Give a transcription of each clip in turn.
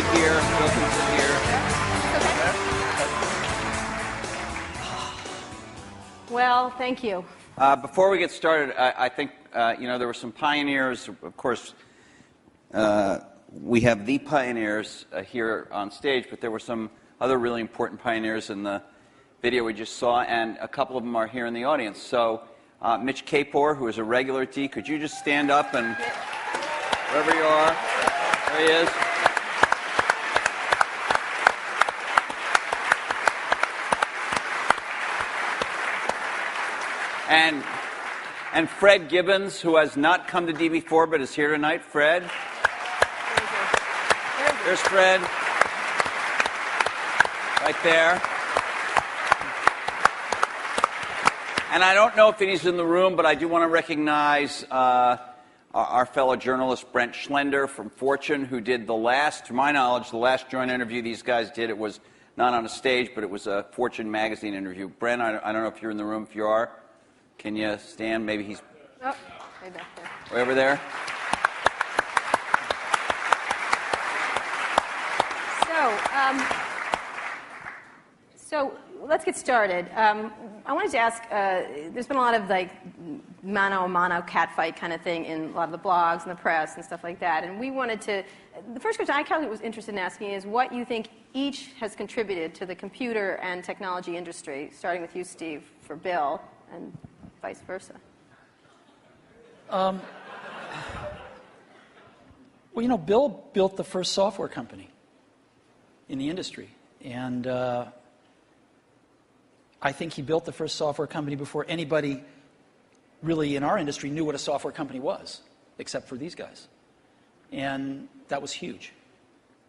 sit here? Bill can sit here. Well, thank you. Uh, before we get started, I, I think uh, you know there were some pioneers. Of course, uh, we have the pioneers uh, here on stage, but there were some other really important pioneers in the video we just saw, and a couple of them are here in the audience. So, uh, Mitch Kapor, who is a regular at D, could you just stand up and wherever you are, there he is. And, and Fred Gibbons, who has not come to D before but is here tonight. Fred. There's Fred. Right there. And I don't know if he's in the room, but I do want to recognize uh, our, fellow journalist Brent Schlender from Fortune, who did the last, to my knowledge, the last joint interview these guys did. It was not on a stage, but it was a Fortune magazine interview. Brent, I don't know if you're in the room. If you are, can you stand? Maybe he's Oh, way back there. way over there. So, um, so let's get started. Um, I wanted to ask. Uh, there's been a lot of like mano a mano catfight kind of thing in a lot of the blogs and the press and stuff like that. And we wanted to. The first question I kind of was interested in asking is what you think each has contributed to the computer and technology industry. Starting with you, Steve, for Bill, and vice versa. Well, you know, Bill built the first software company in the industry. And uh, I think he built the first software company before anybody really in our industry knew what a software company was, except for these guys. And that was huge.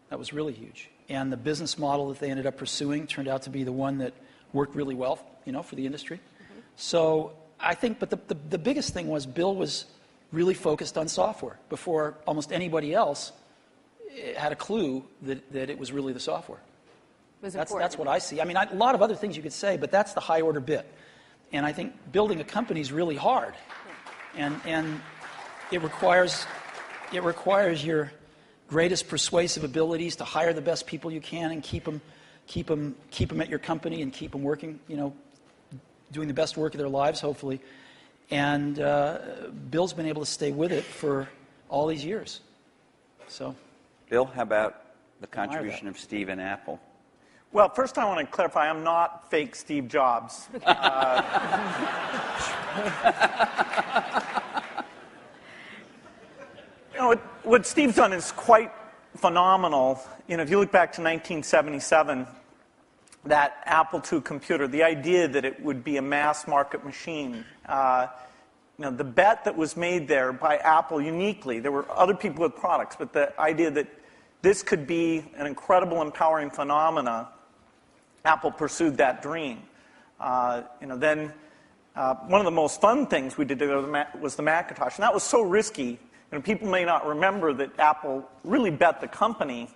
That was really huge. And the business model that they ended up pursuing turned out to be the one that worked really well, you know, for the industry. So I think, but the, the, the biggest thing was Bill was really focused on software before almost anybody else eh, had a clue that, that it was really the software. That's, important. that's what I see. I mean, I, a lot of other things you could say, but that's the high order bit. And I think building a company is really hard. And, and it, requires, it requires your greatest persuasive abilities to hire the best people you can and keep them, keep them, keep them at your company and keep them working, you know, doing the best work of their lives, hopefully. And uh, Bill's been able to stay with it for all these years. So, Bill, how about the contribution of Steve and Apple? Well, first I want to clarify I'm not fake Steve Jobs. Uh, you know, what, what Steve's done is quite phenomenal. You know, if you look back to 1977, that Apple II computer, the idea that it would be a mass market machine, uh, you know, the bet that was made there by Apple uniquely, there were other people with products, but the idea that this could be an incredible, empowering phenomena, Apple pursued that dream. Uh, you know, then uh, one of the most fun things we did was the Macintosh, and that was so risky. You know, people may not remember that Apple really bet the company.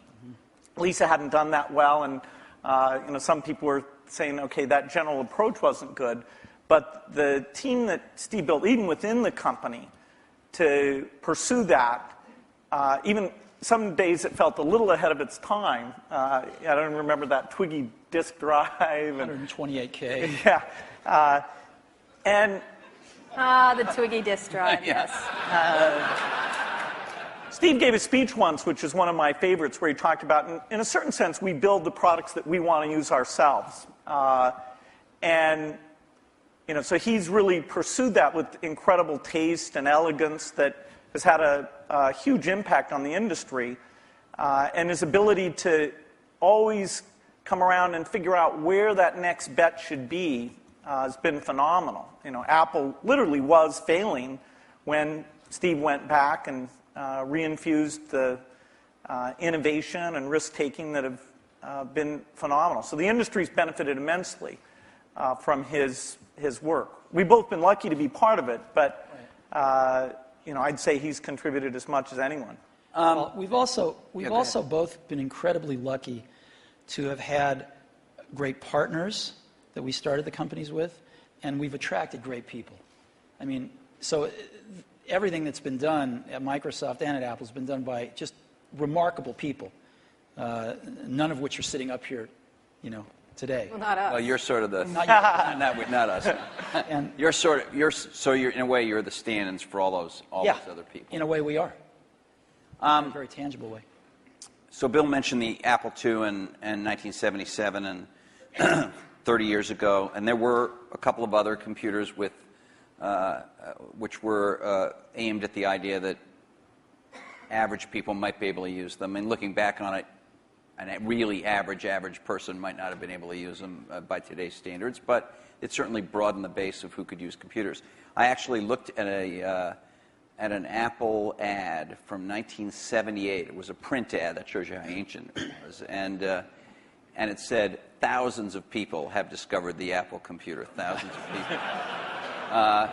Lisa hadn't done that well, and uh, you know, some people were saying, okay, that general approach wasn't good. But the team that Steve built, even within the company, to pursue that, uh, even some days it felt a little ahead of its time. Uh, I don't remember that Twiggy disk drive. And, 128K. yeah. Uh, and Ah, the Twiggy disk drive. yes. Steve gave a speech once, which is one of my favorites, where he talked about, in, in a certain sense, we build the products that we want to use ourselves. Uh, and, you know, so he's really pursued that with incredible taste and elegance that has had a, a huge impact on the industry. Uh, and his ability to always come around and figure out where that next bet should be uh, has been phenomenal. You know, Apple literally was failing when Steve went back and reinfused the uh, innovation and risk taking that have uh, been phenomenal. So the industry's benefited immensely uh, from his his work. We've both been lucky to be part of it, but uh, you know, I'd say he's contributed as much as anyone. Well, we've also we've Yeah, also both been incredibly lucky to have had great partners that we started the companies with, and we've attracted great people. I mean, so uh, everything that's been done at Microsoft and at Apple has been done by just remarkable people, uh, none of which are sitting up here, you know, today. Well, not us. Well, you're sort of the Not you. not, not us. and You're sort of you're so you're in a way you're the stand-ins for all those all yeah, those other people. in a way we are. Um, in a very tangible way. So Bill mentioned the Apple II in, in 1977 and 30 years ago, and there were a couple of other computers with, which were uh, aimed at the idea that average people might be able to use them. And looking back on it, a really average, average person might not have been able to use them uh, by today's standards, but it certainly broadened the base of who could use computers. I actually looked at a uh, at an Apple ad from 1978. It was a print ad that shows you how ancient it was, and uh, and it said thousands of people have discovered the Apple computer. Thousands of people. Uh,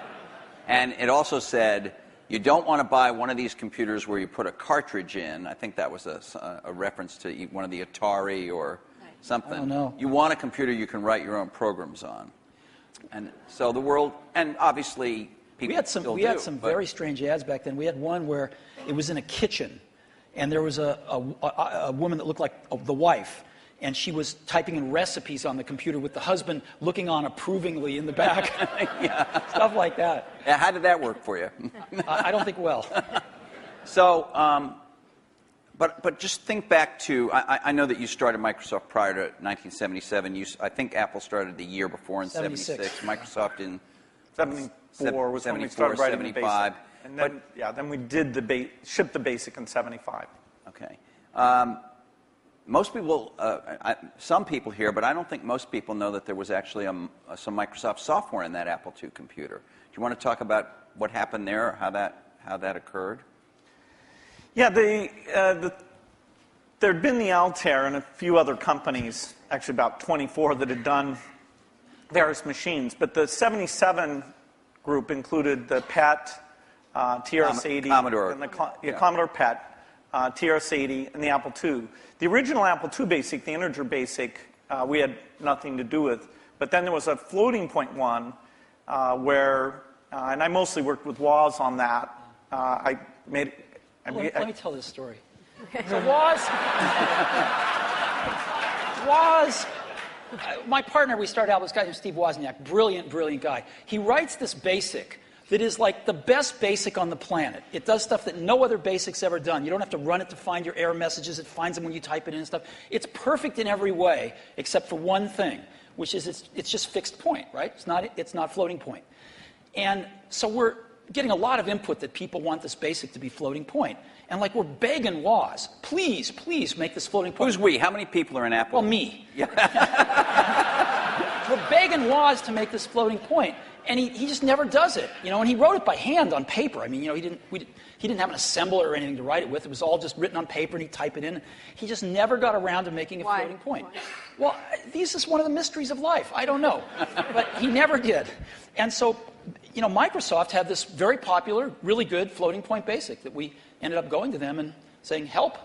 and it also said you don't want to buy one of these computers where you put a cartridge in. I think that was a, a reference to e- one of the Atari or something. I don't know. You want a computer you can write your own programs on. And so the world, and obviously people We had some, still we had some but- very strange ads back then. We had one where it was in a kitchen, and there was a, a, a, a woman that looked like the wife, and she was typing in recipes on the computer with the husband looking on approvingly in the back. Stuff like that. Yeah, How did that work for you? I, I don't think well. So, um, but, but just think back to, I, I- I know that you started Microsoft prior to 1977. You, s- I think Apple started the year before in 76. 76. Microsoft in 74 was when we 74, started writing 75. the basic. And then, yeah, then we did the ba- shipped the basic in 75. Okay. Um, most people, uh, I, some people here, but I don't think most people know that there was actually um some Microsoft software in that Apple II computer. Do you want to talk about what happened there, or how that, how that occurred? Yeah, the, uh, the, there'd been the Altair and a few other companies, actually about 24, that had done various machines. But the 77 group included the PET, uh, TRS-80, Commodore. and the Yeah. Commodore PET, uh, TRS-80, and the Apple II. The original Apple II Basic, the integer Basic, uh, we had nothing to do with. But then there was a floating point one uh, where, uh, and I mostly worked with Woz on that. Uh, I made. I Let me, made- let me tell this story. So Woz was uh, my partner. We started out with this guy named Steve Wozniak, brilliant, brilliant guy. He writes this basic that is like the best basic on the planet. It does stuff that no other basic's ever done. You don't have to run it to find your error messages. It finds them when you type it in and stuff. It's perfect in every way except for one thing, which is it's, it's just fixed point, right? It's not it's not floating point. And so we're getting a lot of input that people want this basic to be floating point. And like we're begging Woz, please, please make this floating point. Who's we? How many people are in Apple? Well, me. Yeah. we're begging Woz to make this floating point, and he, he just never does it. You know, and he wrote it by hand on paper. I mean, you know, he didn't, we, he didn't have an assembler or anything to write it with. It was all just written on paper, and he'd type it in. He just never got around to making a Why? floating point. Why? Well, this is one of the mysteries of life. I don't know. but he never did. And so, you know, Microsoft had this very popular, really good floating point basic that we ended up going to them and saying, help.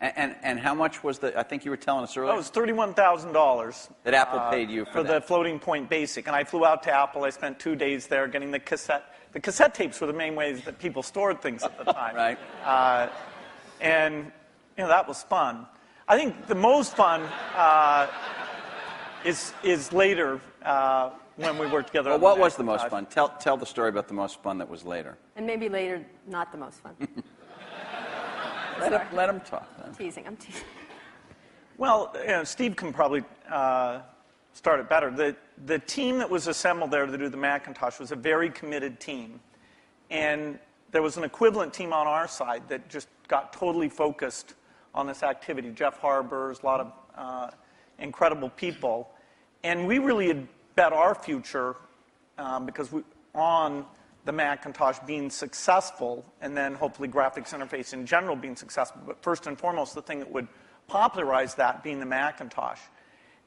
And, and, and how much was the, I think you were telling us earlier? That was thirty-one thousand dollars That Apple paid you for for the floating point basic, and I flew out to Apple. I spent two days there getting the cassette. The cassette tapes were the main ways that people stored things at the time. Right. Uh, and you know that was fun. I think the most fun uh, is is later uh, when we worked together. well, on what was the most fun? Tell, tell the story about the most fun that was later. And maybe later, not the most fun. Let him, let him talk. then. teasing. I'm teasing. Well, you know, Steve can probably uh, start it better. The, the team that was assembled there to do the Macintosh was a very committed team. And there was an equivalent team on our side that just got totally focused on this activity. Jeff Harbers, a lot of uh, incredible people. And we really had bet our future um, because we, on the Macintosh being successful, and then hopefully graphics interface in general being successful. But first and foremost, the thing that would popularize that being the Macintosh.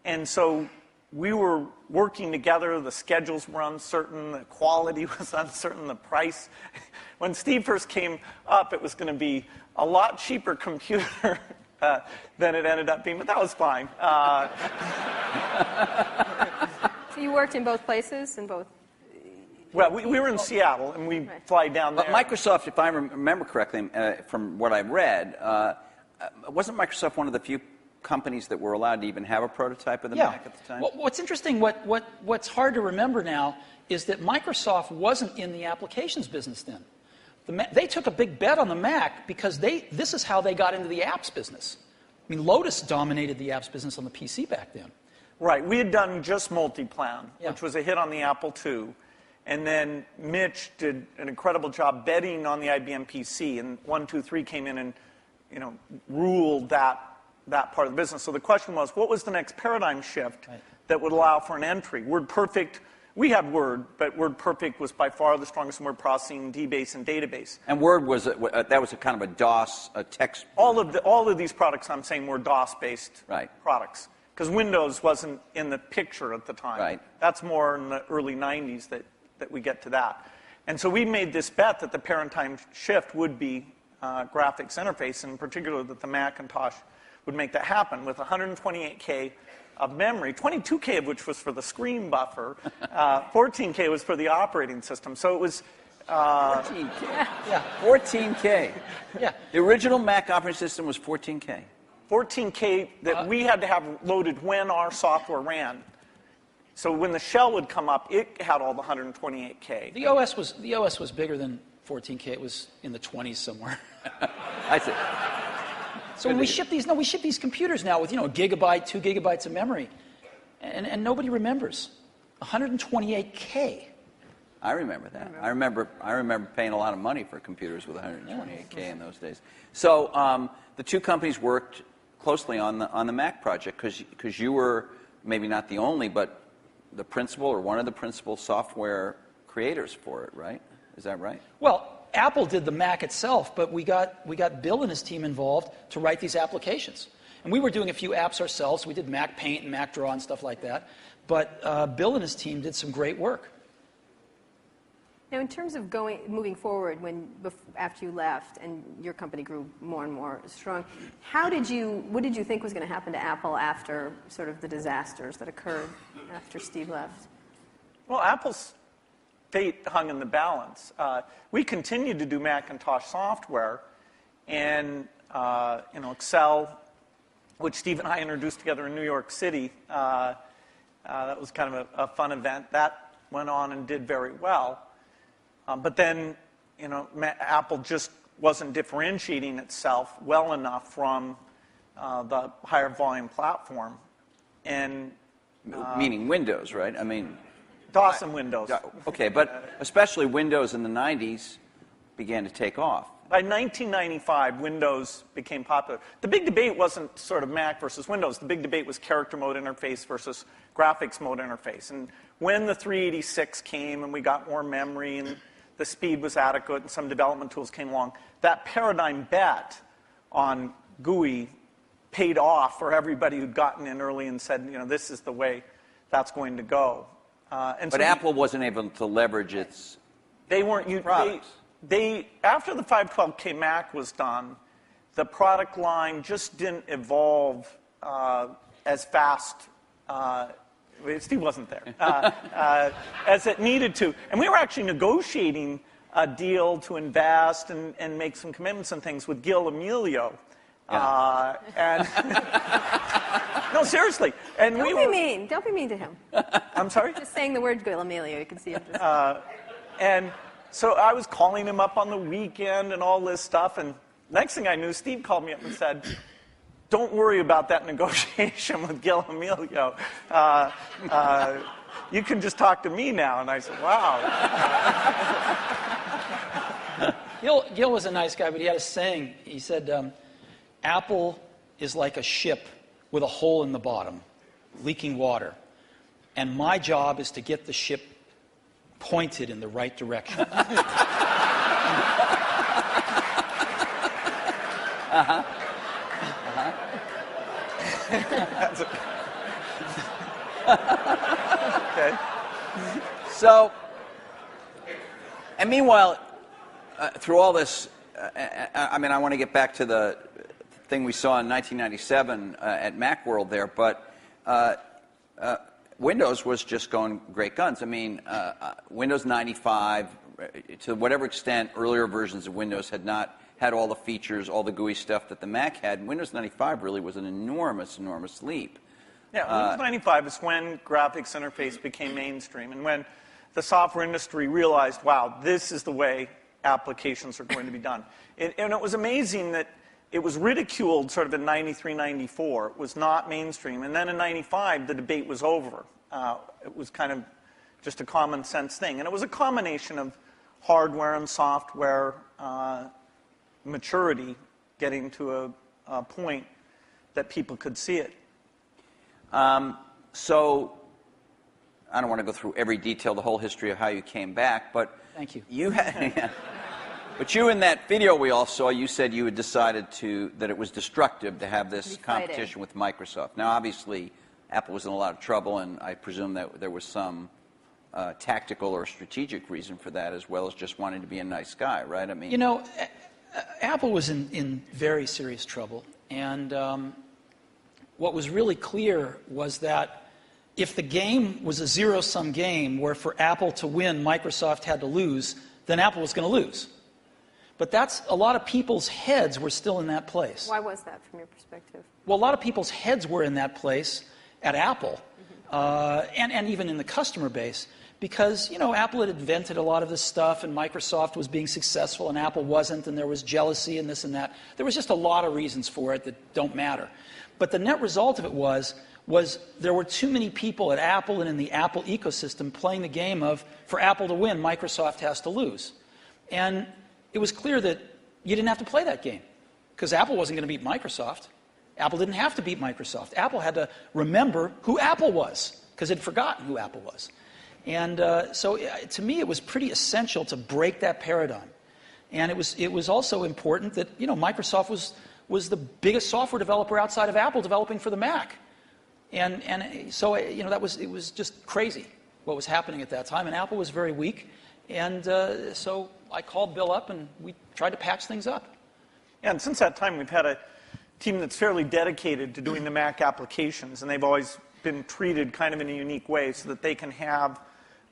And so we were working together. The schedules were uncertain. The quality was uncertain. The price. When Steve first came up, it was going to be a lot cheaper computer uh, than it ended up being, but that was fine. Uh, So you worked in both places, in both. Well, we, we were in Seattle, and we Right. fly down there. But Microsoft, if I remember correctly uh, from what I read, uh, uh, wasn't Microsoft one of the few companies that were allowed to even have a prototype of the yeah. Mac at the time? Well, what's interesting, what, what, what's hard to remember now, is that Microsoft wasn't in the applications business then. The Ma- they took a big bet on the Mac because they, this is how they got into the apps business. I mean, Lotus dominated the apps business on the PC back then. Right. We had done just Multiplan, Yeah. which was a hit on the Apple II. And then Mitch did an incredible job betting on the IBM PC. And 123 came in and, you know, ruled that, that part of the business. So the question was, what was the next paradigm shift Right. that would allow for an entry? WordPerfect, we had Word, but WordPerfect was by far the strongest in word processing, DBase, and database. and Word was a, uh, that was a kind of a DOS, a text. All of, the, all of these products I'm saying were DOS-based Right. products. Because Windows wasn't in the picture at the time. Right. That's more in the early 90s that, that we get to that. And so we made this bet that the paradigm shift would be uh, graphics interface, and in particular that the Macintosh would make that happen with 128K of memory, 22K of which was for the screen buffer, uh, 14K was for the operating system. So it was, uh, 14K. Yeah, 14K. yeah. The original Mac operating system was 14K. 14K that Uh, we had to have loaded when our software ran. So when the shell would come up, it had all the 128K. The OS was, the OS was bigger than 14K. It was in the 20s somewhere. I see. So when we ship these, no, we ship these computers now with, you know, a gigabyte, two gigabytes of memory. And, and nobody remembers. 128K. I remember that. I remember. I remember paying a lot of money for computers with 128k in those days. So um, the two companies worked closely on the on the Mac project because you were maybe not the only, but the principal or one of the principal software creators for it, right? Is that right? Well, Apple did the Mac itself, but we got, we got Bill and his team involved to write these applications. And we were doing a few apps ourselves. We did Mac Paint and Mac Draw and stuff like that. But uh, Bill and his team did some great work. Now, in terms of going, moving forward, when after you left and your company grew more and more strong, how did you? What did you think was going to happen to Apple after sort of the disasters that occurred after Steve left? Well, Apple's fate hung in the balance. Uh, we continued to do Macintosh software, and uh, you know Excel, which Steve and I introduced together in New York City. Uh, uh, that was kind of a, a fun event. That went on and did very well. Um, but then, you know, Apple just wasn't differentiating itself well enough from uh, the higher volume platform, and Meaning Windows, right? I mean, DOS and Windows. yeah, okay, but especially Windows in the 90s began to take off. By 1995, Windows became popular. The big debate wasn't sort of Mac versus Windows. The big debate was character mode interface versus graphics mode interface. And when the 386 came and we got more memory and the speed was adequate and some development tools came along, that paradigm bet on GUI paid off for everybody who'd gotten in early and said, you know, this is the way that's going to go. Uh, and But so we- Apple wasn't able to leverage its. they weren't you, they, they after the 512k Mac was done, the product line just didn't evolve uh, as fast. Uh, Steve wasn't there uh, uh, as it needed to, and we were actually negotiating a deal to invest and, and make some commitments and things with Gil Amelio. Uh, and no, seriously. And Don't we be were. mean. Don't be mean to him. I'm sorry. Just saying the word Gil Amelio, you can see him just. Uh, And so I was calling him up on the weekend and all this stuff. And next thing I knew, Steve called me up and said, Don't worry about that negotiation with Gil Amelio. Uh, uh, you can just talk to me now. And I said, Wow. Gil, Gil was a nice guy, but he had a saying. He said, um, Apple is like a ship with a hole in the bottom, leaking water. And my job is to get the ship pointed in the right direction. Okay. So, and meanwhile, uh, through all this, uh, I, I mean, I want to get back to the thing we saw in 1997 uh, at Macworld there, but uh, uh, Windows was just going great guns. I mean, uh, uh, Windows 95, uh, to whatever extent earlier versions of Windows had not had all the features, all the GUI stuff that the Mac had, Windows 95 really was an enormous, enormous leap. Yeah, Windows 95 is when graphics interface became mainstream and when the software industry realized, wow, this is the way applications are going to be done. It, and it was amazing that it was ridiculed sort of in 93, 94. It was not mainstream. And then in 95, the debate was over. Uh, it was kind of just a common sense thing. And it was a combination of hardware and software uh, maturity getting to a, a, point that people could see it. Um, so I don't want to go through every detail, the whole history of how you came back, but Thank you. You had, but you in that video we all saw, you said you had decided to that it was destructive to have this competition with Microsoft. Now, obviously, Apple was in a lot of trouble, and I presume that there was some uh, tactical or strategic reason for that, as well as just wanting to be a nice guy, right? I mean, you know, Apple was in, in very serious trouble, and um, what was really clear was that if the game was a zero sum game where for Apple to win, Microsoft had to lose, then Apple was going to lose. But that's a lot of people's heads were still in that place. Why was that from your perspective? Well, a lot of people's heads were in that place at Apple mm-hmm. uh, and, and even in the customer base because you know Apple had invented a lot of this stuff and Microsoft was being successful and Apple wasn't and there was jealousy and this and that. There was just a lot of reasons for it that don't matter. But the net result of it was was there were too many people at Apple and in the Apple ecosystem playing the game of for Apple to win, Microsoft has to lose. And it was clear that you didn't have to play that game because Apple wasn't going to beat Microsoft. Apple didn't have to beat Microsoft. Apple had to remember who Apple was because it had forgotten who Apple was. And uh, so uh, to me, it was pretty essential to break that paradigm. And it was, it was also important that you know, Microsoft was, was the biggest software developer outside of Apple developing for the Mac. And, and so, you know, that was, it was just crazy what was happening at that time. And Apple was very weak. And uh, so I called Bill up and we tried to patch things up. And since that time, we've had a team that's fairly dedicated to doing the Mac applications. And they've always been treated kind of in a unique way so that they can have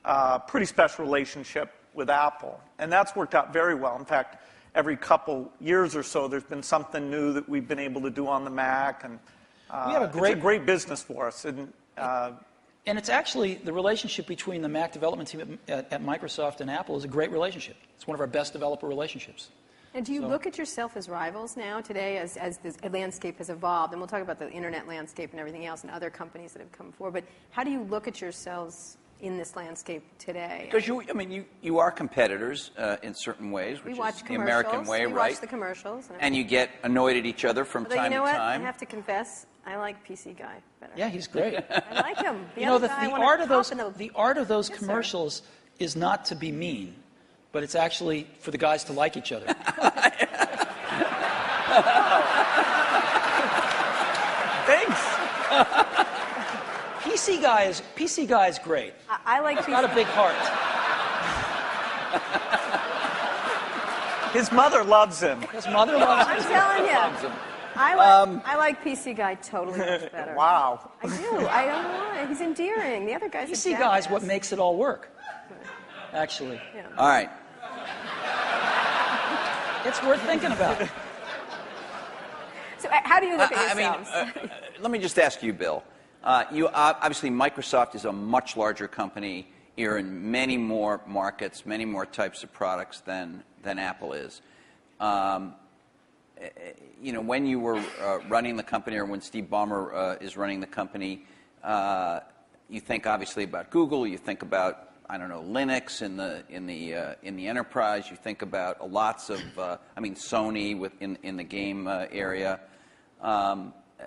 a pretty special relationship with Apple. And that's worked out very well. In fact, every couple years or so, there's been something new that we've been able to do on the Mac. And we have a great, it's a great business for us. And, uh, and it's actually the relationship between the Mac development team at, at, Microsoft and Apple is a great relationship. It's one of our best developer relationships. And do you so, look at yourself as rivals now today as, as the landscape has evolved? And we'll talk about the internet landscape and everything else and other companies that have come forward. But how do you look at yourselves in this landscape today? Because you, I mean, you, you are competitors uh, in certain ways, which is the American way, we right? watch the commercials. And, and, you get annoyed at each other from Although time you know to what? time. I have to confess, I like PC Guy better. Yeah, he's great. I like him. The you know, the, guy, the art of those, the, the art of those yes, commercials sir. is not to be mean, but it's actually for the guys to like each other. Thanks. PC guy is PC guy is great. I, I like. He's got a big heart. His mother loves him. His mother loves I'm him. telling you. I like, um, I like PC Guy totally much better. wow. I do. I don't know why. He's endearing. The other guy's PC Guy's what makes it all work. Actually. Yeah. All right. It's worth thinking about. So, uh, how do you look at I, yourselves? I mean, uh, let me just ask you, Bill. Uh, you, uh, obviously, Microsoft is a much larger company. You're in many more markets, many more types of products than, Apple is. Um, eh, eh, you know, when you were uh, running the company or when Steve Ballmer uh, is running the company, uh, you think obviously about Google, you think about, I don't know, Linux in the, in the, uh, in the enterprise, you think about lots of, I mean, Sony in, the game area. Um, eh,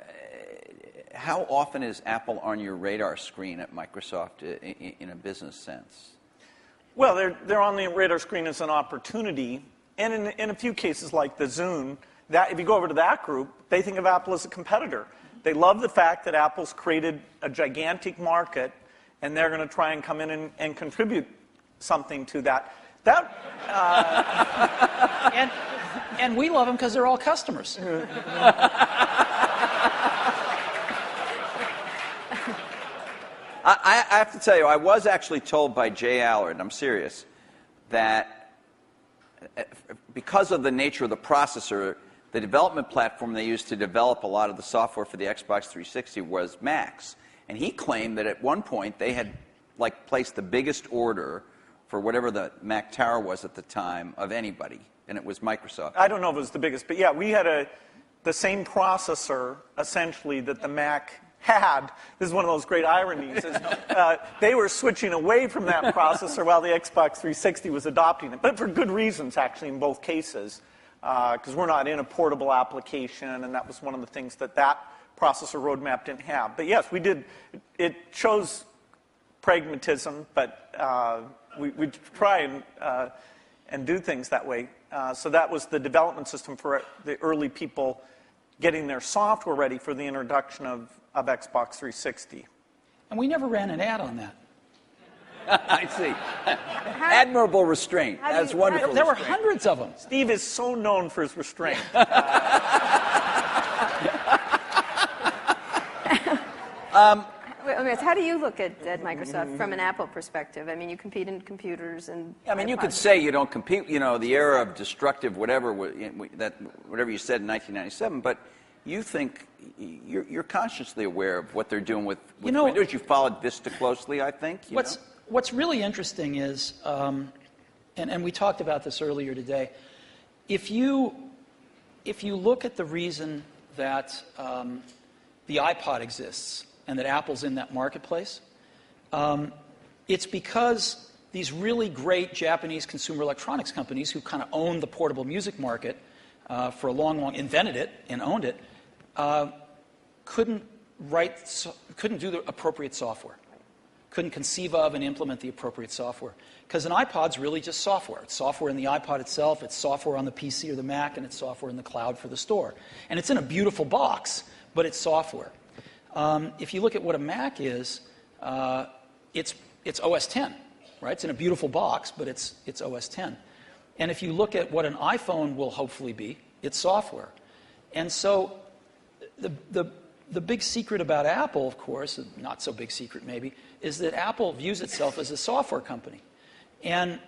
How often is Apple on your radar screen at Microsoft in, in a business sense? Well, they're, they're on the radar screen as an opportunity. And in, in a few cases like the Zune, that, if you go over to that group, they think of Apple as a competitor. They love the fact that Apple's created a gigantic market and they're going to try and come in and, and contribute something to that. That, uh... and, and we love them because they're all customers. I, I have to tell you, I was actually told by J Allard, I'm serious, that uh, because of the nature of the processor, the development platform they used to develop a lot of the software for the Xbox 360 was Macs. And he claimed that at one point they had like placed the biggest order for whatever the Mac Tower was at the time of anybody, and it was Microsoft. I don't know if it was the biggest, but yeah, we had a the same processor essentially that the Mac had. This is one of those great ironies. Is, uh, they were switching away from that processor while the Xbox 360 was adopting it, but for good reasons actually in both cases, because uh, we're not in a portable application, and that was one of the things that that processor roadmap didn't have. But yes, we did. It shows pragmatism, but uh, we, we try and, uh, and do things that way. Uh, so that was the development system for the early people getting their software ready for the introduction of, of Xbox 360. And we never ran an ad on that. I see. Admirable restraint. That's you- wonderful. There were hundreds of them. Steve is so known for his restraint. Wait, let me ask, how do you look at, at Microsoft from an Apple perspective? I mean, you compete in computers and. I mean, you could say you don't compete, you know, the era of destructive whatever, wa- you know, that, whatever you said in 1997, but you think you're, you're consciously aware of what they're doing with, with You know- Windows. You followed Vista closely, I think. You What's, know? what's really interesting is, um, and, and we talked about this earlier today, if you, if you look at the reason that um, the iPod exists and that Apple's in that marketplace, um, it's because these really great Japanese consumer electronics companies who kind of owned the portable music market uh, for a long, long, invented it and owned it, uh, couldn't write, so, couldn't do the appropriate software couldn't conceive of and implement the appropriate software. Because an iPod's really just software. It's software in the iPod itself, it's software on the PC or the Mac, and it's software in the cloud for the store. And it's in a beautiful box, but it's software. Um, if you look at what a Mac is, uh, it's, it's OS 10, right? It's in a beautiful box, but it's, it's OS 10. And if you look at what an iPhone will hopefully be, it's software. And so the, the, the big secret about Apple, of course, not so big secret maybe, is that Apple views itself as a software company. And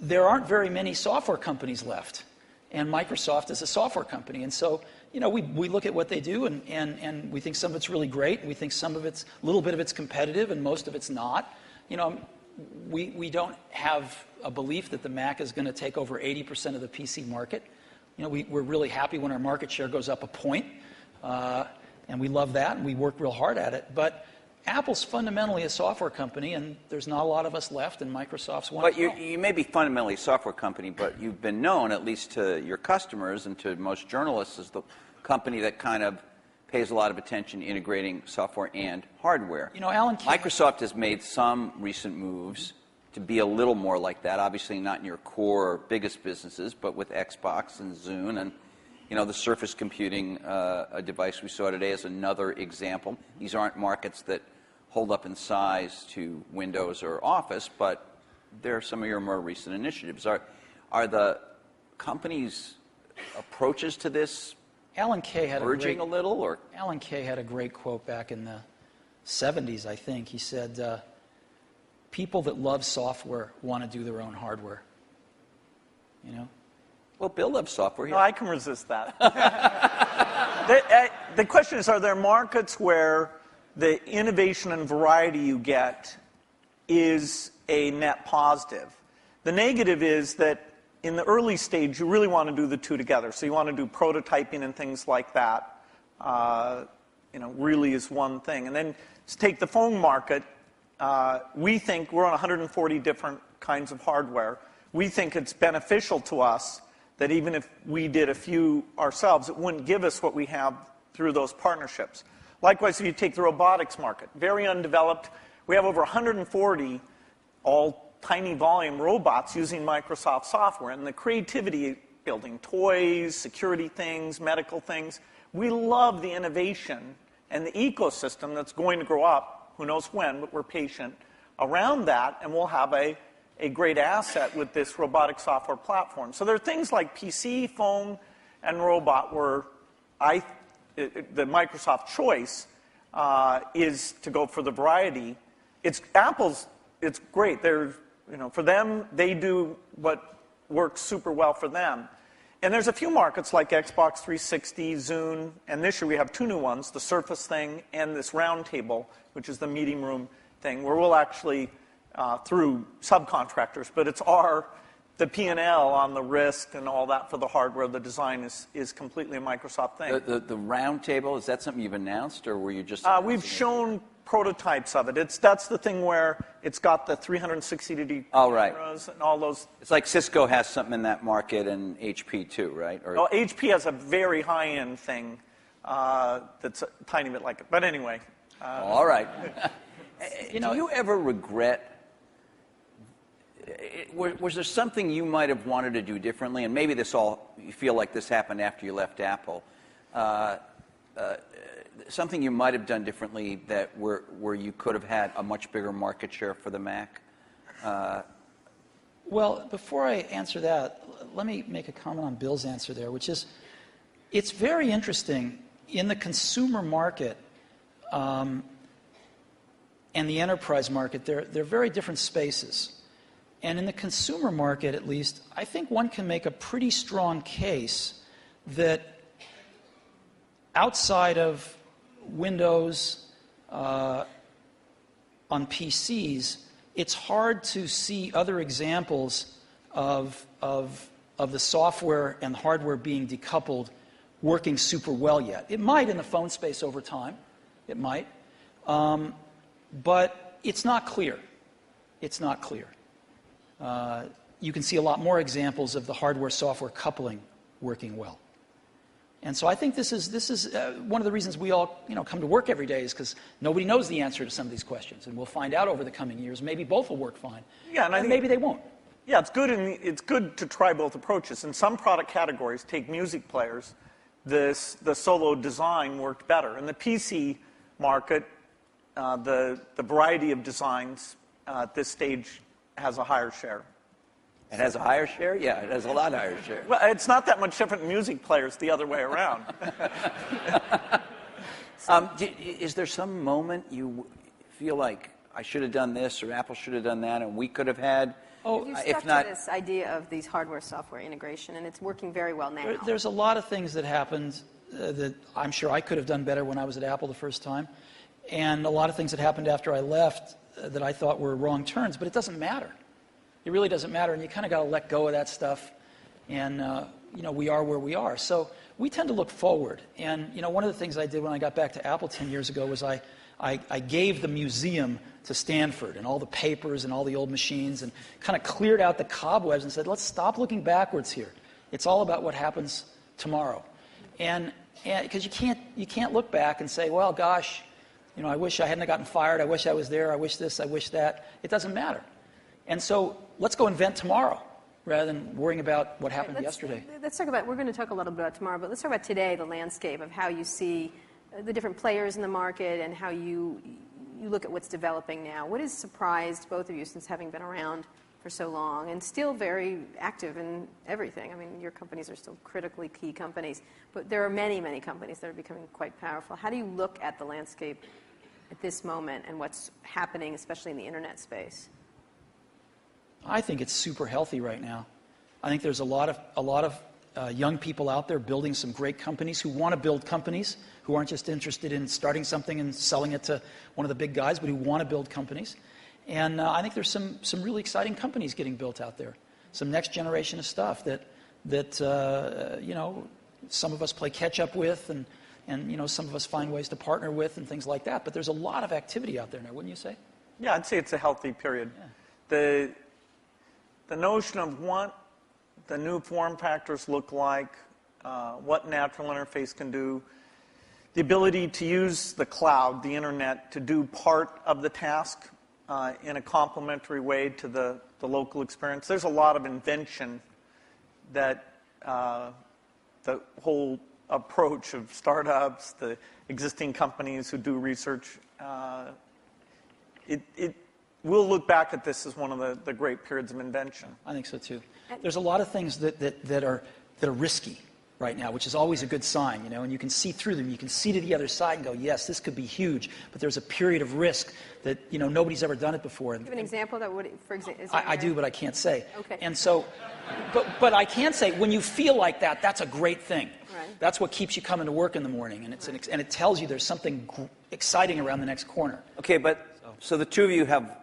there aren't very many software companies left. And Microsoft is a software company. And so, you know, we, we look at what they do and, and, and we think some of it's really great. And we think some of it's, a little bit of it's competitive and most of it's not. You know, we, we don't have a belief that the Mac is going to take over 80% of the PC market. You know, we, we're really happy when our market share goes up a point. Uh, and we love that and we work real hard at it. But Apple's fundamentally a software company, and there's not a lot of us left, and Microsoft's one. But you, you may be fundamentally a software company, but you've been known, at least to your customers and to most journalists, as the company that kind of pays a lot of attention to integrating software and hardware. You know, Alan Kay- Microsoft has made some recent moves to be a little more like that. Obviously, not in your core biggest businesses, but with Xbox and Zune and you know the Surface Computing uh, device we saw today is another example. These aren't markets that hold up in size to Windows or Office, but they're some of your more recent initiatives. Are are the companies' approaches to this Alan Kay had a urging great, a little, or Alan Kay had a great quote back in the 70s, I think. He said, uh, "People that love software want to do their own hardware." You know, well, Bill loves software. No, I can resist that. the, uh, the question is are there markets where the innovation and variety you get is a net positive? The negative is that in the early stage, you really want to do the two together. So you want to do prototyping and things like that. Uh, you know, really is one thing. And then take the phone market. Uh, we think we're on 140 different kinds of hardware. We think it's beneficial to us that even if we did a few ourselves, it wouldn't give us what we have through those partnerships. Likewise, if you take the robotics market, very undeveloped. We have over 140 all tiny volume robots using Microsoft software and the creativity building toys, security things, medical things. We love the innovation and the ecosystem that's going to grow up, who knows when, but we're patient around that, and we'll have a, a great asset with this robotic software platform. So there are things like PC, phone, and robot where I, the Microsoft choice uh, is to go for the variety. It's Apple's. It's great. They're you know for them they do what works super well for them. And there's a few markets like Xbox 360, Zune, and this year we have two new ones: the Surface thing and this Round Table, which is the meeting room thing, where we'll actually through subcontractors, but it's our the P&L on the risk and all that for the hardware. The design is, is completely a Microsoft thing. The, the, the round table, is that something you've announced or were you just. Uh, we've announcing it? shown prototypes of it. It's, that's the thing where it's got the 360 degree Oh, right. cameras and all those. It's like Cisco has something in that market and HP too, right? Or, Well, HP has a very high end thing uh, that's a tiny bit like it. But anyway, uh, all right. You know, Do you ever regret? Was, there something you might have wanted to do differently? And maybe this all, you feel like this happened after you left Apple. Uh, uh, something you might have done differently that where, where you could have had a much bigger market share for the Mac? Well, before I answer that, let me make a comment on Bill's answer there, which is it's very interesting in the consumer market um, and the enterprise market, they're, they're very different spaces. And in the consumer market, at least, I think one can make a pretty strong case that outside of Windows, uh, on PCs, it's hard to see other examples of, of, of the software and hardware being decoupled working super well yet. It might in the phone space over time, it might, um, but it's not clear. It's not clear. Uh, you can see a lot more examples of the hardware software coupling working well. And so I think this is, this is uh, one of the reasons we all you know, come to work every day is because nobody knows the answer to some of these questions. And we'll find out over the coming years. Maybe both will work fine. Yeah, and I maybe they won't. Yeah, it's good, and it's good to try both approaches. In some product categories, take music players, this, the solo design worked better. In the PC market, uh, the, the variety of designs uh, at this stage has a higher share. It has a higher share? Yeah, it has a lot higher share. Well, it's not that much different in music players the other way around. Um, is there some moment you feel like I should have done this or Apple should have done that and we could have had? Oh, You Uh, stuck if not, to this idea of these hardware-software integration, and it's working very well now. There- There's a lot of things that happened uh, that I'm sure I could have done better when I was at Apple the first time. And a lot of things that happened after I left that I thought were wrong turns, but it doesn't matter. It really doesn't matter, and you kind of got to let go of that stuff. And, uh, you know, we are where we are. So we tend to look forward. And, you know, one of the things I did when I got back to Apple 10 years ago was I, I, I gave the museum to Stanford and all the papers and all the old machines and kind of cleared out the cobwebs and said, let's stop looking backwards here. It's all about what happens tomorrow. And because you can't, you can't look back and say, well, gosh, you know, I wish I hadn't gotten fired. I wish I was there. I wish this. I wish that. It doesn't matter. And so let's go invent tomorrow rather than worrying about what happened Let's- yesterday. Let's talk about, we're going to talk a little bit about tomorrow, but let's talk about today, the landscape of how you see uh, the different players in the market and how you, you look at what's developing now. What has surprised both of you since having been around for so long and still very active in everything? I mean, your companies are still critically key companies, but there are many, many companies that are becoming quite powerful. How do you look at the landscape at this moment and what's happening, especially in the internet space? I think it's super healthy right now. I think there's a lot of, a lot of uh, young people out there building some great companies who want to build companies, who aren't just interested in starting something and selling it to one of the big guys, but who want to build companies. And uh, I think there's some, some really exciting companies getting built out there, some next generation of stuff that, that uh, you know, some of us play catch up with and, and you know, some of us find ways to partner with and things like that. But there's a lot of activity out there now, wouldn't you say? Yeah, I'd say it's a healthy period. The, the notion of what the new form factors look like, uh, what natural interface can do, the ability to use the cloud, the internet, to do part of the task uh, in a complementary way to the, the local experience. There's a lot of invention that uh, the whole approach of startups, the existing companies who do research, uh, it, it, we'll look back at this as one of the, the great periods of invention. I think so too. There's a lot of things that, that, that, are, that are risky right now, which is always a good sign, you know, and you can see through them. You can see to the other side and go, yes, this could be huge, but there's a period of risk that, you know, nobody's ever done it before. Give an example that would, for example, I, I do, but I can't say. Okay. And so, but, but I can say, when you feel like that, that's a great thing. Right. That's what keeps you coming to work in the morning, and, it's an, ex- and it tells you there's something gr- exciting around the next corner. Okay, but so the two of you have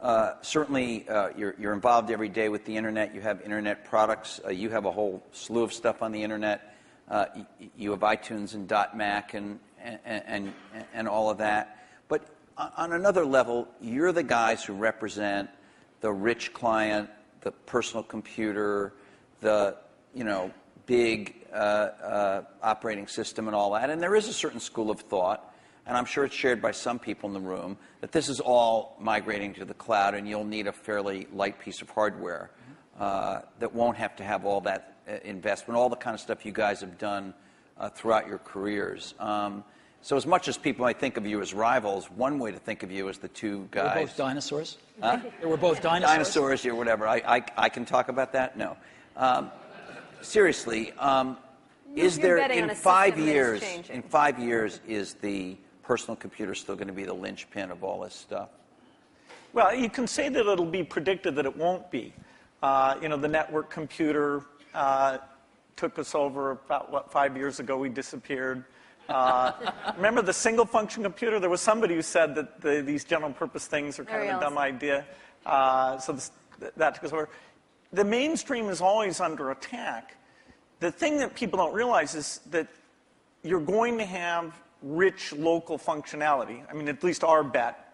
uh, certainly uh, you're, you're involved every day with the internet. You have internet products. Uh, you have a whole slew of stuff on the internet. Uh, y- y- you have iTunes and dot .Mac and, and, and, and all of that. But on- another level, you're the guys who represent the rich client, the personal computer, the you know big uh, operating system and all that. And there is a certain school of thought and I'm sure it's shared by some people in the room, that this is all migrating to the cloud and you'll need a fairly light piece of hardware uh, that won't have to have all that uh, investment, all the kind of stuff you guys have done uh, throughout your careers. Um, so, as much as people might think of you as rivals, one way to think of you as the two guys. We're both dinosaurs. They were both dinosaurs. Dinosaurs or whatever. I, I, I can talk about that? No. Um, seriously, um, is You're there, in five system that is years, in five years, is the personal computer is still going to be the linchpin of all this stuff? Well, you can say that it'll be predicted that it won't be. Uh, you know, the network computer uh, took us over about, what, five years ago, we disappeared. Uh, remember the single function computer? There was somebody who said that the, these general purpose things are kind Mary of a dumb idea. Uh, so this, that took us over. The mainstream is always under attack. The thing that people don't realize is that you're going to have rich local functionality. I mean, at least our bet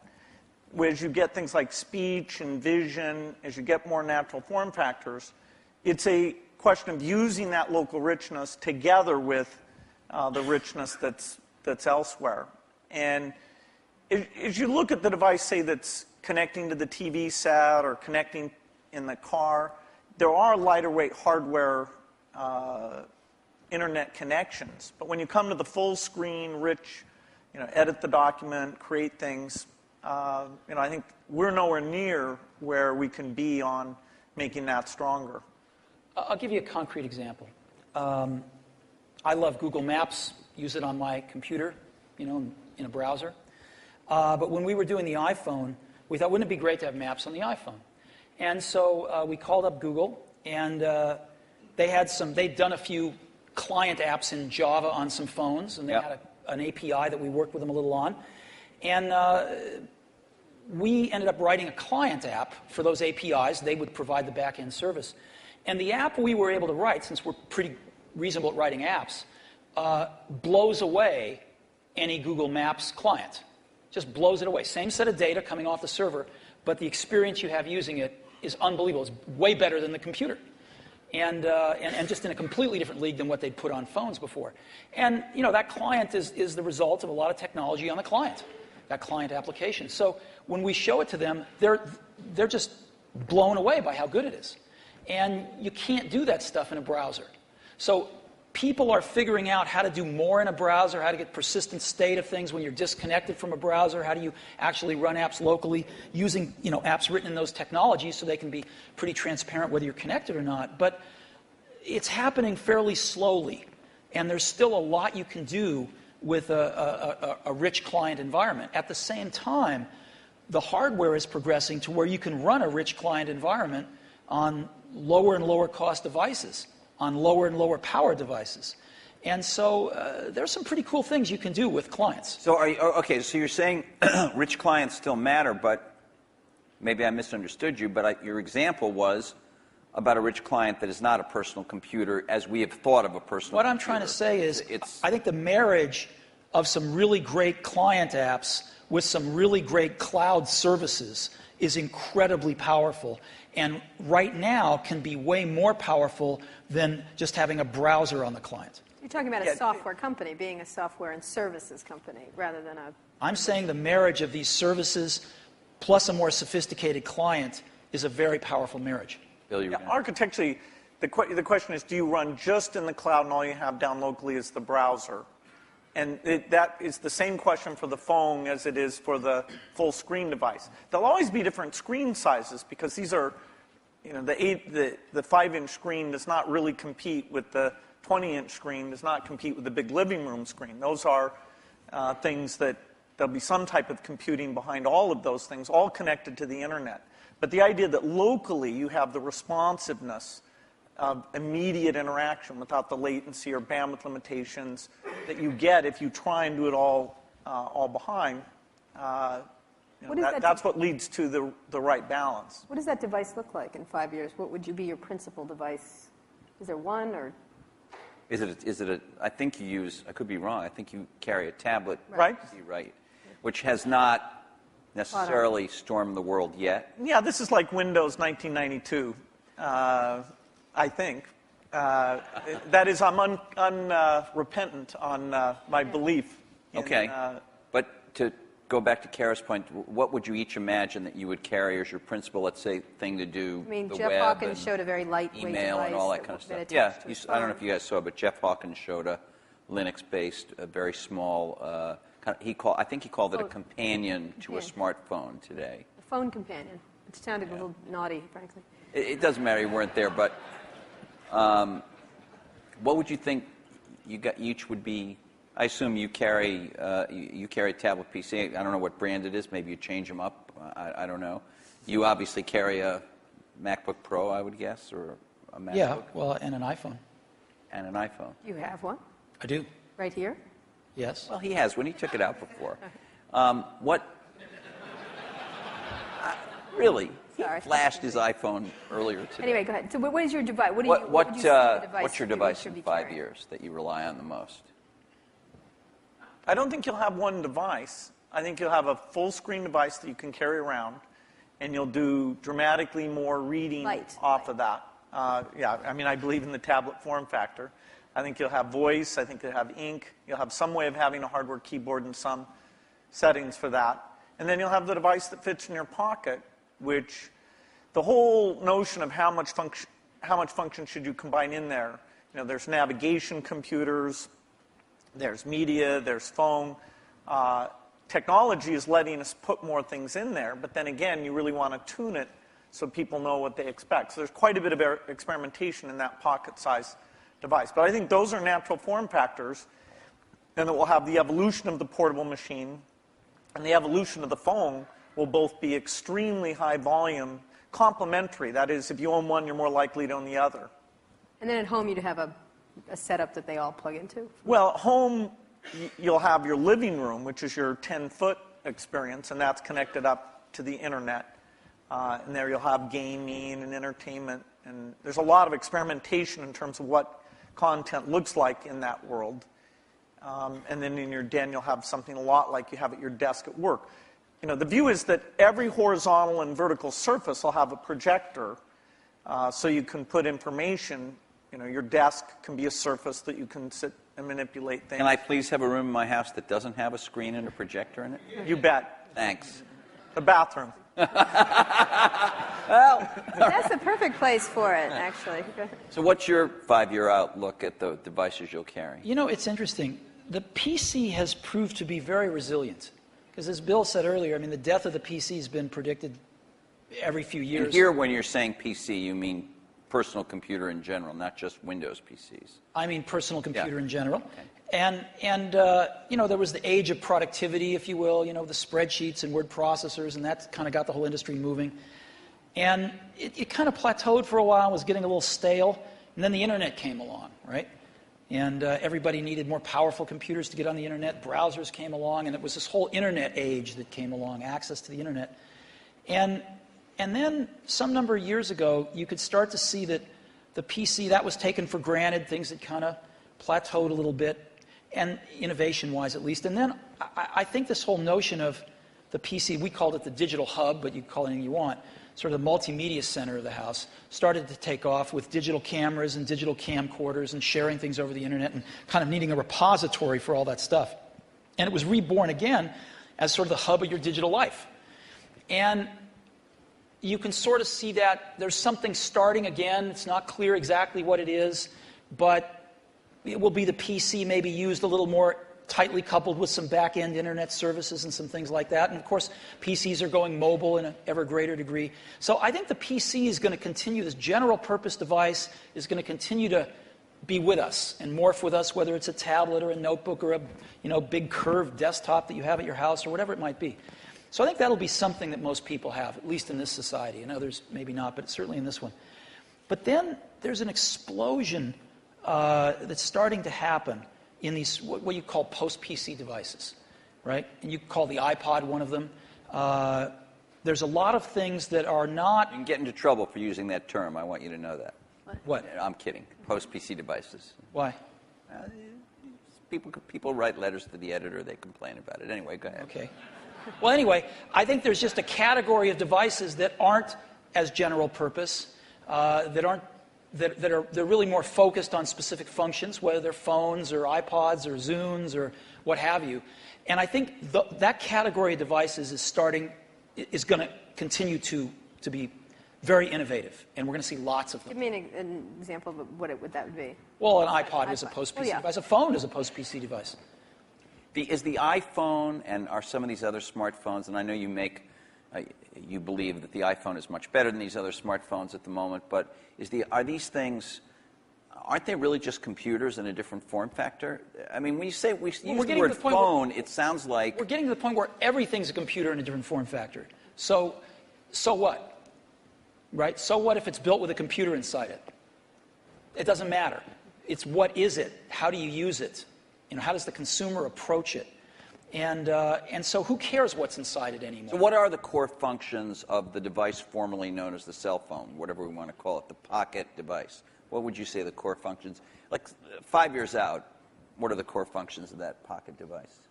as you get things like speech and vision, as you get more natural form factors, it's a question of using that local richness together with uh, the richness that's, that's elsewhere. And as you look at the device, say, that's connecting to the TV set or connecting in the car, there are lighter weight hardware uh, internet connections. But when you come to the full screen, rich, you know, edit the document, create things, uh, you know, I think we're nowhere near where we can be on making that stronger. I'll give you a concrete example. Um, I love Google Maps, use it on my computer, you know, in a browser. Uh, but when we were doing the iPhone, we thought, wouldn't it be great to have maps on the iPhone? And so uh, we called up Google, and uh, they had some, they'd done a few client apps in Java on some phones, and they Yeah. had a, an API that we worked with them a little on. And uh, we ended up writing a client app for those APIs. They would provide the back end service. And the app we were able to write, since we're pretty reasonable at writing apps, uh, blows away any Google Maps client. Just blows it away. Same set of data coming off the server, but the experience you have using it is unbelievable. It's way better than the computer. And, uh, and, and just in a completely different league than what they'd put on phones before. And, you know, that client is, is the result of a lot of technology on the client, that client application. So when we show it to them, they're, they're just blown away by how good it is. And you can't do that stuff in a browser. So people are figuring out how to do more in a browser, how to get persistent state of things when you're disconnected from a browser, how do you actually run apps locally using you know, apps written in those technologies so they can be pretty transparent whether you're connected or not. But it's happening fairly slowly, and there's still a lot you can do with a, a, a, a rich client environment. At the same time, the hardware is progressing to where you can run a rich client environment on lower and lower cost devices, on lower and lower power devices. And so uh, there's some pretty cool things you can do with clients. So, are you, oh, okay, so you're saying rich clients still matter, but maybe I misunderstood you, but I, your example was about a rich client that is not a personal computer as we have thought of a personal What I'm trying to say is, it's, I think the marriage of some really great client apps with some really great cloud services is incredibly powerful. And right now can be way more powerful than just having a browser on the client. You're talking about Yeah. a software company being a software and services company rather than a. I'm saying the marriage of these services plus a more sophisticated client is a very powerful marriage. Bill, you were Yeah, architecturally, the, que- the question is do you run just in the cloud and all you have down locally is the browser? And it, that is the same question for the phone as it is for the full screen device. There'll always be different screen sizes because these are, you know, the, eight, the, the five inch screen does not really compete with the 20 inch screen does not compete with the big living room screen. Those are uh, things that there'll be some type of computing behind all of those things, all connected to the internet. But the idea that locally you have the responsiveness of immediate interaction without the latency or bandwidth limitations that you get if you try and do it all, uh, all behind, uh, you know, What is that- that- that's what leads to the, the right balance. What does that device look like in five years? What would you be your principal device? Is there one or? Is it, a, is it a, I think you use, I could be wrong, I think you carry a tablet. Right. PC, Right. Which has not necessarily stormed the world yet. Yeah, this is like Windows 1992, uh, I think. Uh, that is, I'm unrepentant un, uh, on uh, my belief. In, Okay. uh, But to go back to Kara's point, what would you each imagine that you would carry as your principal, let's say, thing to do? I mean, the Jeff web Hawkins and showed a very lightweight Email and all that that kind of stuff. that Yeah, attached you, his s- I don't know if you guys saw, but Jeff Hawkins showed a Linux-based, a very small, uh, kind of, he call, I think he called it a Oh, companion to a smartphone today. A phone companion. It sounded a little naughty, frankly. It, it doesn't matter, you weren't there, but um, what would you think you got each would be? I assume you carry uh, you, you carry a tablet PC. I don't know what brand it is. Maybe you change them up. I, I don't know. You obviously carry a MacBook Pro, I would guess, or a MacBook Yeah, well, and an iPhone. and an iPhone. You have one I do. right here. Yes. Well, he has when he took it out before. Um, what? Uh, really? Sorry. flashed his iPhone earlier today. Anyway, go ahead. So, what is your device? What, do you, What, what, you uh, device what's your device in five carrying? years that you rely on the most? I don't think you'll have one device. I think you'll have a full screen device that you can carry around, and you'll do dramatically more reading Light. off of that. Uh, yeah, I mean, I believe in the tablet form factor. I think you'll have voice, I think you'll have ink, you'll have some way of having a hardware keyboard and some settings for that. And then you'll have the device that fits in your pocket, which the whole notion of how much function, how much function should you combine in there. You know, there's navigation computers, there's media, there's phone. Uh, technology is letting us put more things in there, but then again, you really want to tune it so people know what they expect. So there's quite a bit of er- experimentation in that pocket size device. But I think those are natural form factors, and that we'll have the evolution of the portable machine and the evolution of the phone will both be extremely high volume, complementary. That is, if you own one, you're more likely to own the other. And then at home, you'd have a, a setup that they all plug into. Well, at home, you'll have your living room, which is your 10 foot experience, and that's connected up to the internet. Uh, and there you'll have gaming and entertainment. And there's a lot of experimentation in terms of what content looks like in that world. Um, and then in your den, you'll have something a lot like you have at your desk at work. You know, the view is that every horizontal and vertical surface will have a projector uh, so you can put information. You know, your desk can be a surface that you can sit and manipulate things. Can I please have a room in my house that doesn't have a screen and a projector in it? You bet. Thanks. The bathroom. Well, that's the perfect place for it, actually. So, what's your five-year outlook at the devices you'll carry? You know, it's interesting. The PC has proved to be very resilient. Because as Bill said earlier, I mean, the death of the PC has been predicted every few And years. here, when you're saying PC, you mean personal computer in general, not just Windows PCs. I mean personal computer Yeah. in general. And, and uh, you know, there was the age of productivity, if you will, you know, the spreadsheets and word processors, and that kind of got the whole industry moving. And it, it kind of plateaued for a while, was getting a little stale, and then the internet came along, right? And uh, everybody needed more powerful computers to get on the internet. Browsers came along, and it was this whole internet age that came along, access to the internet. And, and then some number of years ago, you could start to see that the PC, that was taken for granted, things had kind of plateaued a little bit, and innovation wise at least. And then I, I think this whole notion of the PC, we called it the digital hub, but you can call it anything you want, sort of the multimedia center of the house, started to take off with digital cameras and digital camcorders and sharing things over the internet and kind of needing a repository for all that stuff. And it was reborn again as sort of the hub of your digital life. And you can sort of see that there's something starting again. It's not clear exactly what it is, but it will be the PC maybe used a little more tightly coupled with some back end internet services and some things like that. And of course, PCs are going mobile in an ever greater degree. So I think the PC is going to continue, this general purpose device is going to continue to be with us and morph with us, whether it's a tablet or a notebook or a you know, big curved desktop that you have at your house or whatever it might be. So I think that'll be something that most people have, at least in this society. In others, maybe not, but certainly in this one. But then there's an explosion uh, that's starting to happen in these, what, what you call post PC devices, right? And you call the iPod one of them. Uh, there's a lot of things that are not. You can get into trouble for using that term. I want you to know that. What? what? I'm kidding. Post PC devices. Why? People, people write letters to the editor, they complain about it. Anyway, go ahead. Okay. Well, anyway, I think there's just a category of devices that aren't as general purpose, uh, that aren't that, that are they're really more focused on specific functions, whether they're phones or iPods or Zunes or what have you. And I think the, that category of devices is starting is going to continue to to be very innovative, and we're going to see lots of them. Give me an, an example of what it would that would be. Well, an iPod is a post PC Oh, yeah. device. A phone is a post PC device. The, is the iPhone and are some of these other smartphones, and I know you make, uh, you believe that the iPhone is much better than these other smartphones at the moment, but is the, are these things, aren't they really just computers in a different form factor? I mean, when you say, we use we're the word the point where- phone, it sounds like, We're getting to the point where everything's a computer in a different form factor. So, so what? Right? So what if it's built with a computer inside it? It doesn't matter. It's what is it? How do you use it? You know, how does the consumer approach it? And, uh, and so who cares what's inside it anymore? so what are the core functions of the device formerly known as the cell phone, whatever we want to call it, the pocket device? What would you say the core functions, like five years out, what are the core functions of that pocket device?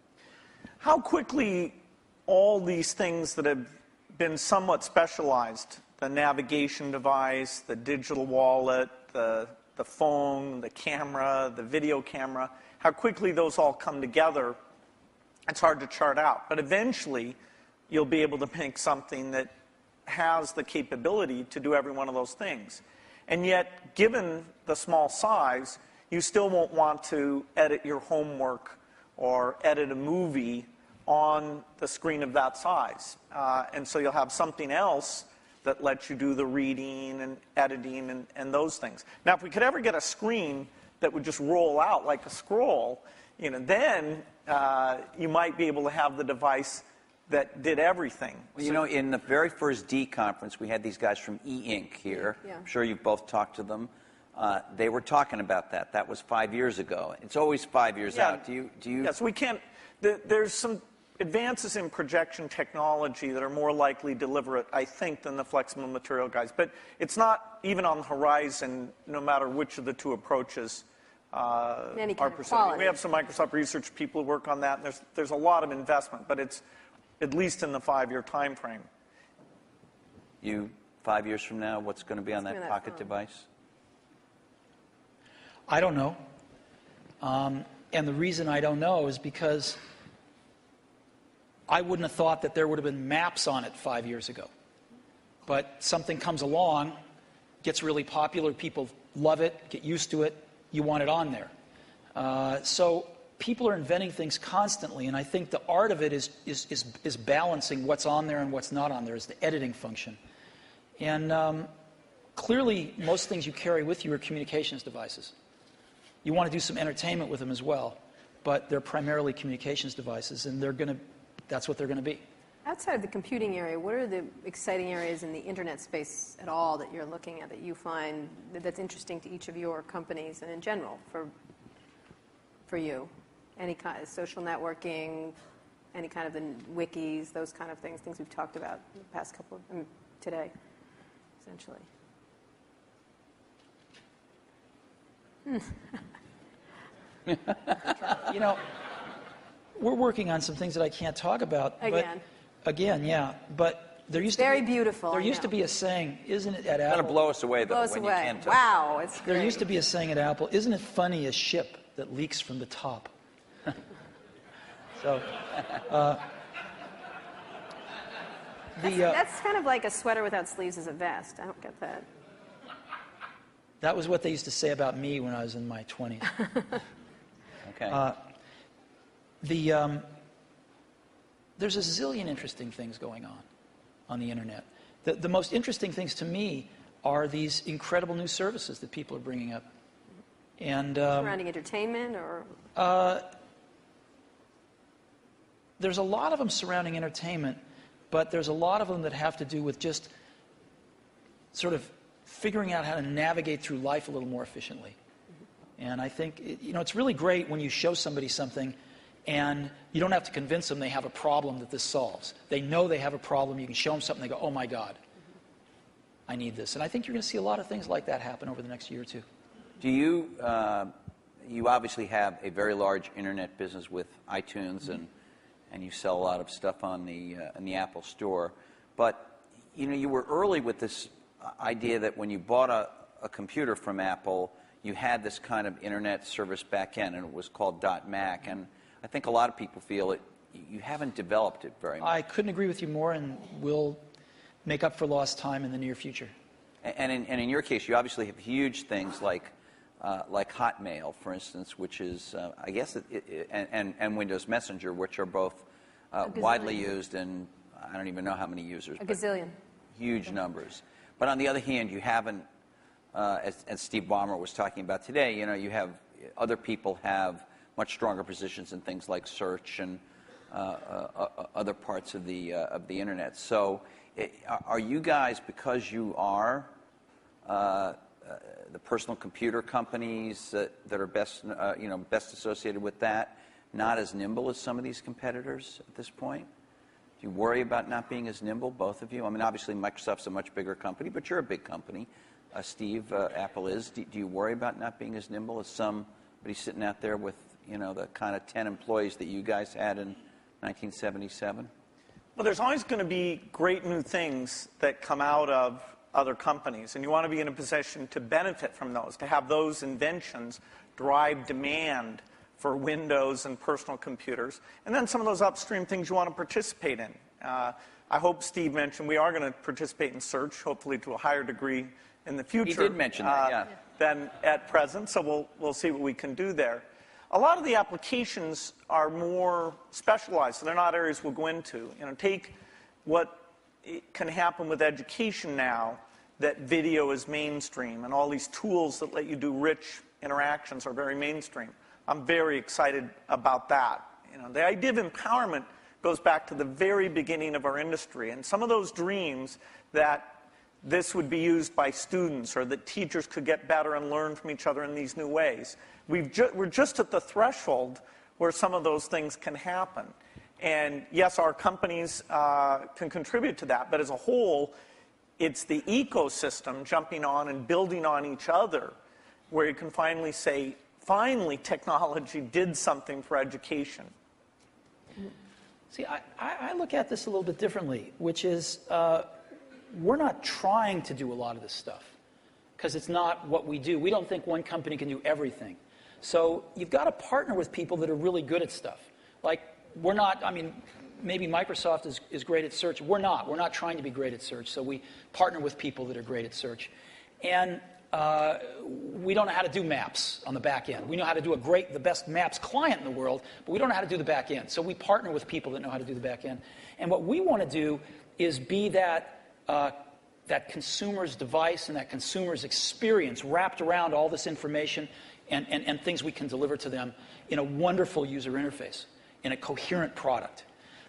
How quickly all these things that have been somewhat specialized the navigation device, the digital wallet, the, the phone, the camera, the video camera how quickly those all come together, it's hard to chart out. But eventually, you'll be able to make something that has the capability to do every one of those things. And yet, given the small size, you still won't want to edit your homework or edit a movie on the screen of that size. Uh, and so you'll have something else that lets you do the reading and editing and, and those things. Now, if we could ever get a screen that would just roll out like a scroll, you know, then uh, you might be able to have the device that did everything. Well, you know, in the very first D conference, we had these guys from E Ink here. Yeah. I'm sure you've both talked to them. Uh, they were talking about that. That was five years ago. It's always five years Yeah. out. Do you? Do you? Yes, we can't. The, there's some advances in projection technology that are more likely to deliver it, I think, than the flexible material guys. But it's not even on the horizon, no matter which of the two approaches uh, Any are kind of pursuing. quality. We have some Microsoft research people who work on that, and there's, there's a lot of investment, but it's at least in the five-year time frame. You five years from now, what's going to be on that gonna be on that pocket phone? device? I don't know. Um, and the reason I don't know is because I wouldn't have thought that there would have been maps on it five years ago. But something comes along, gets really popular, people love it, get used to it, you want it on there. Uh, so people are inventing things constantly, and I think the art of it is, is, is, is balancing what's on there and what's not on there, is the editing function. And um, clearly, most things you carry with you are communications devices. You want to do some entertainment with them as well, but they're primarily communications devices, and they're going to, that's what they're going to be. Outside of the computing area, what are the exciting areas in the internet space at all that you're looking at that you find that that's interesting to each of your companies and in general for, for you? Any kind of social networking, any kind of the wikis, those kind of things, things we've talked about in the past couple of, I mean, today, essentially. Hmm. You know, we're working on some things that I can't talk about. but- Again. again, yeah. But there used to very be, beautiful, There I used to be a saying, isn't it, at It's Gonna blow us away, though, Blow us when away. you can't. Wow, it's There great. used to be a saying at Apple, isn't it funny a ship that leaks from the top? so, uh, the, uh, That's kind of like a sweater without sleeves is a vest. I don't get that. that was what they used to say about me when I was in my 20s. Okay. Uh, the, um, there's a zillion interesting things going on on the internet. The, the most interesting things to me are these incredible new services that people are bringing up. And um, Surrounding entertainment or there's a lot of them surrounding entertainment, but there's a lot of them that have to do with just sort of figuring out how to navigate through life a little more efficiently. And I think, it- you know, it's really great when you show somebody something and you don't have to convince them they have a problem that this solves. They know they have a problem. You can show them something, they go, oh my God, I need this. And I think you're going to see a lot of things like that happen over the next year or two. Do you, uh, you obviously have a very large internet business with iTunes and, and you sell a lot of stuff on the, uh, in the Apple store. But, you know, you were early with this uh, idea that when you bought a, a computer from Apple, you had this kind of internet service back end and it was called dot .Mac. And I think a lot of people feel it, you haven't developed it very much. I couldn't agree with you more, and we'll make up for lost time in the near future. And in, and in your case, you obviously have huge things like, uh, like Hotmail, for instance, which is, uh, I guess, it, it, and, and, and Windows Messenger, which are both uh, widely used and I don't even know how many users, a gazillion? huge numbers. But on the other hand, you haven't, uh, as, as Steve Ballmer was talking about today, you know, you have other people have much stronger positions in things like search and uh, uh, uh, uh other parts of the uh, of the internet. So, eh, i are you guys because you are uh, the personal computer companies that, are best you know best associated with that, not as nimble as some of these competitors at this point? Do you worry about not being as nimble, both of you? I mean, obviously, Microsoft's a much bigger company, but you're a big company. Steve, Apple is. Do, do you worry about not being as nimble as somebody sitting out there with, you know, the kind of 10 employees that you guys had in 1977? Well, there's always going to be great new things that come out of other companies, and you want to be in a position to benefit from those, to have those inventions drive demand for Windows and personal computers, and then some of those upstream things you want to participate in. Uh, I hope Steve mentioned we are going to participate in search, hopefully to a higher degree in the future. did mention that, uh, yeah. Than at present, so we'll, we'll see what we can do there. A lot of the applications are more specialized, so they're not areas we'll go into. You know, take what can happen with education now that video is mainstream and all these tools that let you do rich interactions are very mainstream. I'm very excited about that. You know, the idea of empowerment goes back to the very beginning of our industry and some of those dreams that this would be used by students or that teachers could get better and learn from each other in these new ways. We've ju- we're just at the threshold where some of those things can happen. And yes, our companies uh, can contribute to that, but as a whole, it's the ecosystem jumping on and building on each other where you can finally say, finally, technology did something for education. See, I, I I look at this a little bit differently, which is uh, we're not trying to do a lot of this stuff because it's not what we do. We don't think one company can do everything. So you've got to partner with people that are really good at stuff. Like, we're not, I mean, maybe Microsoft is, is great at search. We're not. We're not trying to be great at search. So we partner with people that are great at search. And uh, we don't know how to do maps on the back end. We know how to do a great, the best maps client in the world, but we don't know how to do the back end. So we partner with people that know how to do the back end. And what we want to do is be that, uh, that consumer's device and that consumer's experience wrapped around all this information and, and, and things we can deliver to them in a wonderful user interface, in a coherent product.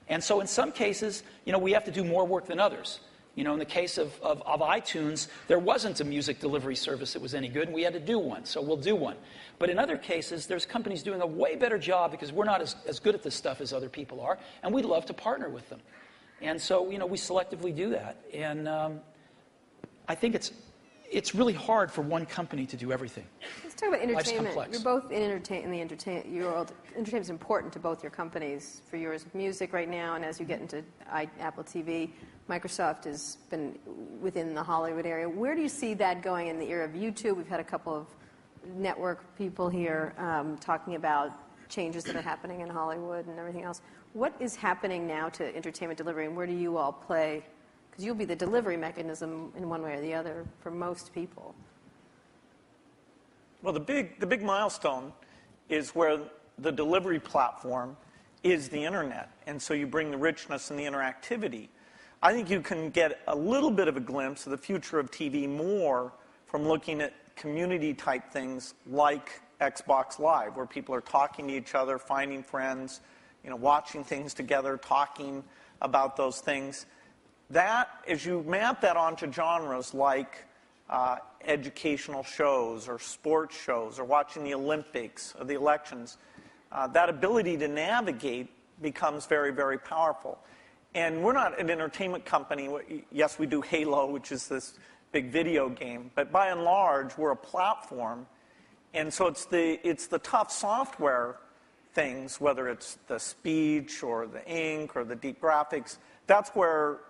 And so in some cases, you know, we have to do more work than others. You know, in the case of, of, of, iTunes, there wasn't a music delivery service that was any good, and we had to do one, so we'll do one. But in other cases, there's companies doing a way better job because we're not as, as good at this stuff as other people are, and we'd love to partner with them. And so, you know, we selectively do that. And um, I think it's, it's really hard for one company to do everything. Let's talk about entertainment. You're both in, entertain, in the entertain, your world. Entertainment is important to both your companies. For yours, music right now, and as you get into I, Apple TV, Microsoft has been within the Hollywood area. Where do you see that going in the era of YouTube? We've had a couple of network people here um, talking about changes that are happening in Hollywood and everything else. What is happening now to entertainment delivery, and where do you all play? Because you'll be the delivery mechanism in one way or the other for most people. Well, the big, the big milestone is where the delivery platform is the internet. And so you bring the richness and the interactivity. I think you can get a little bit of a glimpse of the future of TV more from looking at community type things like Xbox Live, where people are talking to each other, finding friends, you know, watching things together, talking about those things. That, as you map that onto genres like uh, educational shows or sports shows or watching the Olympics or the elections, uh, that ability to navigate becomes very, very powerful. And we're not an entertainment company. Yes, we do Halo, which is this big video game, but by and large, we're a platform. And so it's the, it's the tough software things, whether it's the speech or the ink or the deep graphics, that's where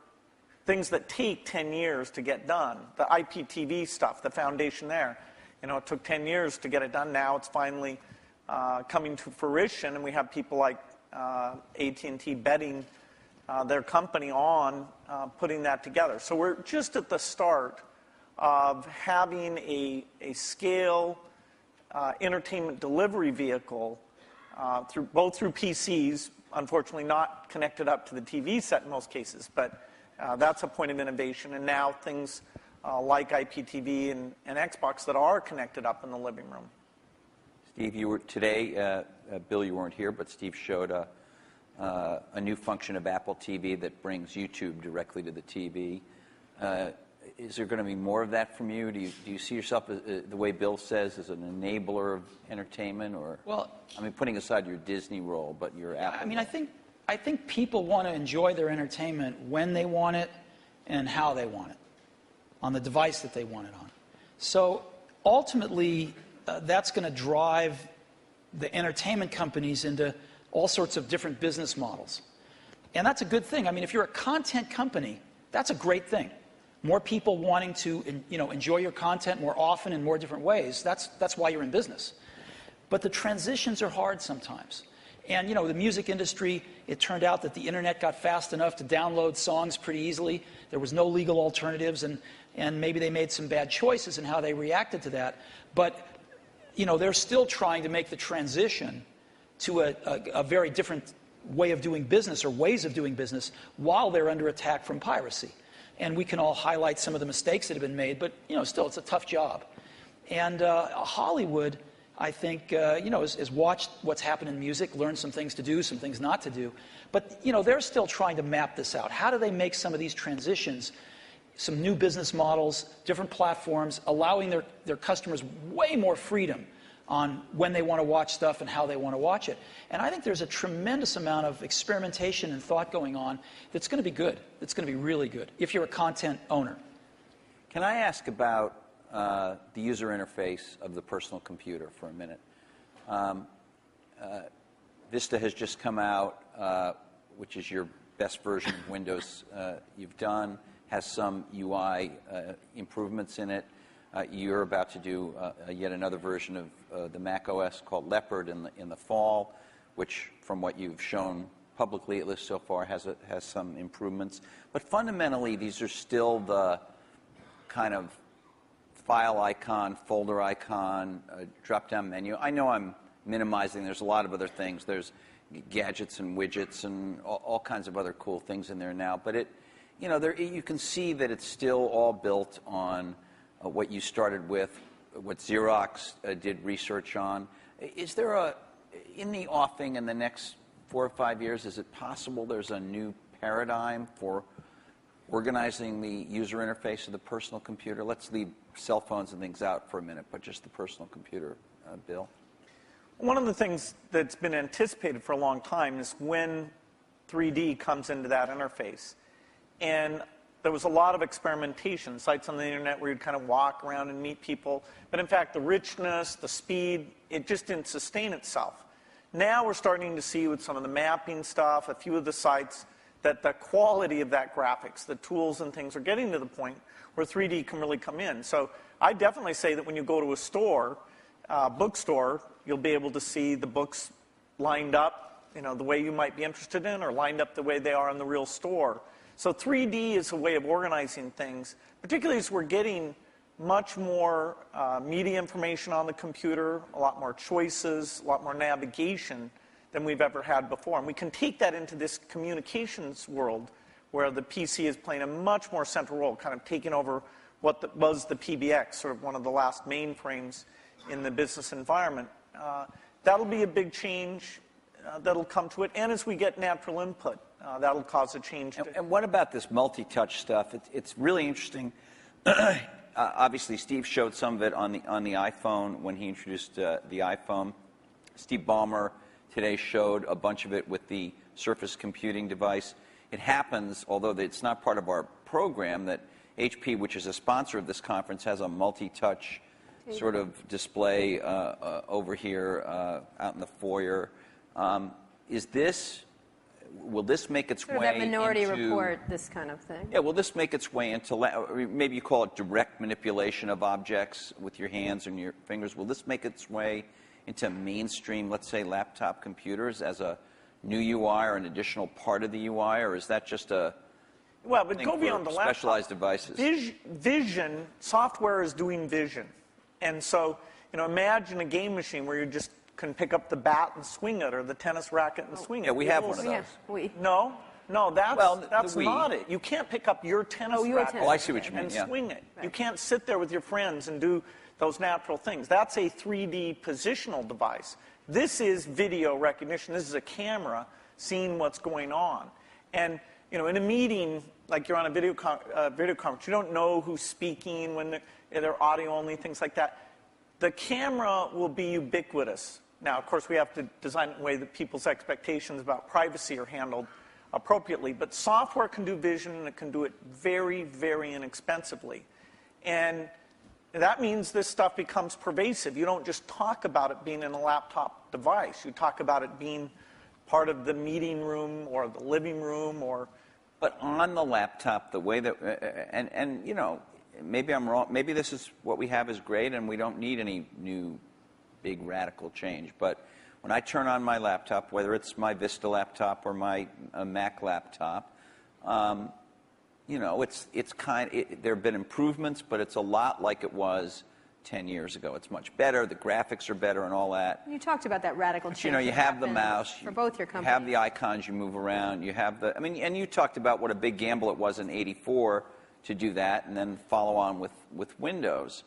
things that take 10 years to get done, the IPTV stuff, the foundation there, you know, it took 10 years to get it done. Now it's finally uh, coming to fruition, and we have people like uh, AT&T betting uh, their company on uh, putting that together. So we're just at the start of having a, a scale uh, entertainment delivery vehicle uh, through, both through PCs, unfortunately not connected up to the TV set in most cases, but uh, that's a point of innovation. And now things uh, like IPTV and, and, Xbox that are connected up in the living room. Steve, you were today. Uh, uh, Bill, you weren't here, but Steve showed a, a new function of Apple TV that brings YouTube directly to the TV. Uh, is there going to be more of that from you? Do you, do you see yourself, as, the way Bill says, as an enabler of entertainment, or well, I mean, putting aside your Disney role, but your Apple? I mean, I think I think people want to enjoy their entertainment when they want it and how they want it, on the device that they want it on. So ultimately, uh, that's going to drive the entertainment companies into all sorts of different business models. And that's a good thing. I mean, if you're a content company, that's a great thing. More people wanting to you know, enjoy your content more often in more different ways, that's, that's why you're in business. But the transitions are hard sometimes. And, you know, the music industry, it turned out that the internet got fast enough to download songs pretty easily. There was no legal alternatives, and, and maybe they made some bad choices in how they reacted to that. But, you know, they're still trying to make the transition to a, a, a very different way of doing business or ways of doing business while they're under attack from piracy. And we can all highlight some of the mistakes that have been made, but, you know, still, it's a tough job. And uh, Hollywood I think, uh, you know, has, has, watched what's happened in music, learned some things to do, some things not to do. But, you know, they're still trying to map this out. How do they make some of these transitions, some new business models, different platforms, allowing their, their customers way more freedom on when they want to watch stuff and how they want to watch it? And I think there's a tremendous amount of experimentation and thought going on that's going to be good, that's going to be really good, if you're a content owner. Can I ask about uh, the user interface of the personal computer for a minute. Um, uh, Vista has just come out, uh, which is your best version of Windows uh, you've done, has some UI uh, improvements in it. Uh, you're about to do uh, yet another version of uh, the Mac OS called Leopard in the, in the fall, which, from what you've shown publicly at least so far, has, a, has some improvements. But fundamentally, these are still the kind of file icon, folder icon, drop down menu. I know I'm minimizing, there's a lot of other things. There's gadgets and widgets and all, all kinds of other cool things in there now. But it, you know, there, you can see that it's still all built on uh, what you started with, what Xerox uh, did research on. Is there a, in the offing in the next four or five years, is it possible there's a new paradigm for organizing the user interface of the personal computer? Let's leave cell phones and things out for a minute, but just the personal computer, uh, Bill? One of the things that's been anticipated for a long time is when 3D comes into that interface. And there was a lot of experimentation, sites on the internet where you'd kind of walk around and meet people. But in fact, the richness, the speed, it just didn't sustain itself. Now we're starting to see with some of the mapping stuff, a few of the sites, that the quality of that graphics, the tools and things are getting to the point where 3D can really come in. So I definitely say that when you go to a store, uh, bookstore, you'll be able to see the books lined up, you know, the way you might be interested in, or lined up the way they are in the real store. So 3D is a way of organizing things, particularly as we're getting much more uh, media information on the computer, a lot more choices, a lot more navigation than we've ever had before. And we can take that into this communications world where the PC is playing a much more central role, kind of taking over what the, was the PBX, sort of one of the last mainframes in the business environment. Uh, that'll be a big change uh, that'll come to it. And as we get natural input, that'll cause a change. And, To, and what about this multi-touch stuff? It's, it's really interesting. uh, obviously, Steve showed some of it on the on the iPhone when he introduced uh, the iPhone. Steve Ballmer today showed a bunch of it with the Surface computing device. It happens, although it's not part of our program, that HP, which is a sponsor of this conference, has a multi-touch sort of display uh, uh, over here uh, out in the foyer. Um, is this will this make its Sort of way that minority into, report, this kind of thing. Yeah, will this make its way into maybe you call it direct manipulation of objects with your hands and your fingers? Will this make its way into mainstream, let's say, laptop computers as a new UI or an additional part of the UI, or is that just a well, but go beyond the laptop. specialized devices? Vis- vision, software is doing vision. And so, you know, imagine a game machine where you're just can pick up the bat and swing it or the tennis racket and swing it. Yeah, we You have one of those. Yeah, we. No, no, that's, Well, the- that's the not it. You can't pick up your tennis Oh, your racket tennis Oh, I see what you mean, and yeah. swing it. You can't sit there with your friends and do those natural things. That's a 3D positional device. This is video recognition. This is a camera seeing what's going on. And you know, in a meeting, like you're on a video con- uh, video conference, you don't know who's speaking when they're, they're audio only, things like that. The camera will be ubiquitous. Now, of course, we have to design it in a way that people's expectations about privacy are handled appropriately. But software can do vision, and it can do it very, very inexpensively. And that means this stuff becomes pervasive. You don't just talk about it being in a laptop device. You talk about it being part of the meeting room or the living room or But on the laptop, the way that, uh, and, and, you know, maybe I'm wrong, maybe this is what we have is great and we don't need any new big radical change. But when I turn on my laptop, whether it's my Vista laptop or my uh, Mac laptop, um, you know, it's, it's kind, it, there have been improvements, but it's a lot like it was 10 years ago. It's much better, the graphics are better and all that. You talked about that radical change. You know, you have the mouse. For you both your companies. You have the icons you move around. You have the, I mean, and you talked about what a big gamble it was in 84 to do that and then follow on with, with Windows.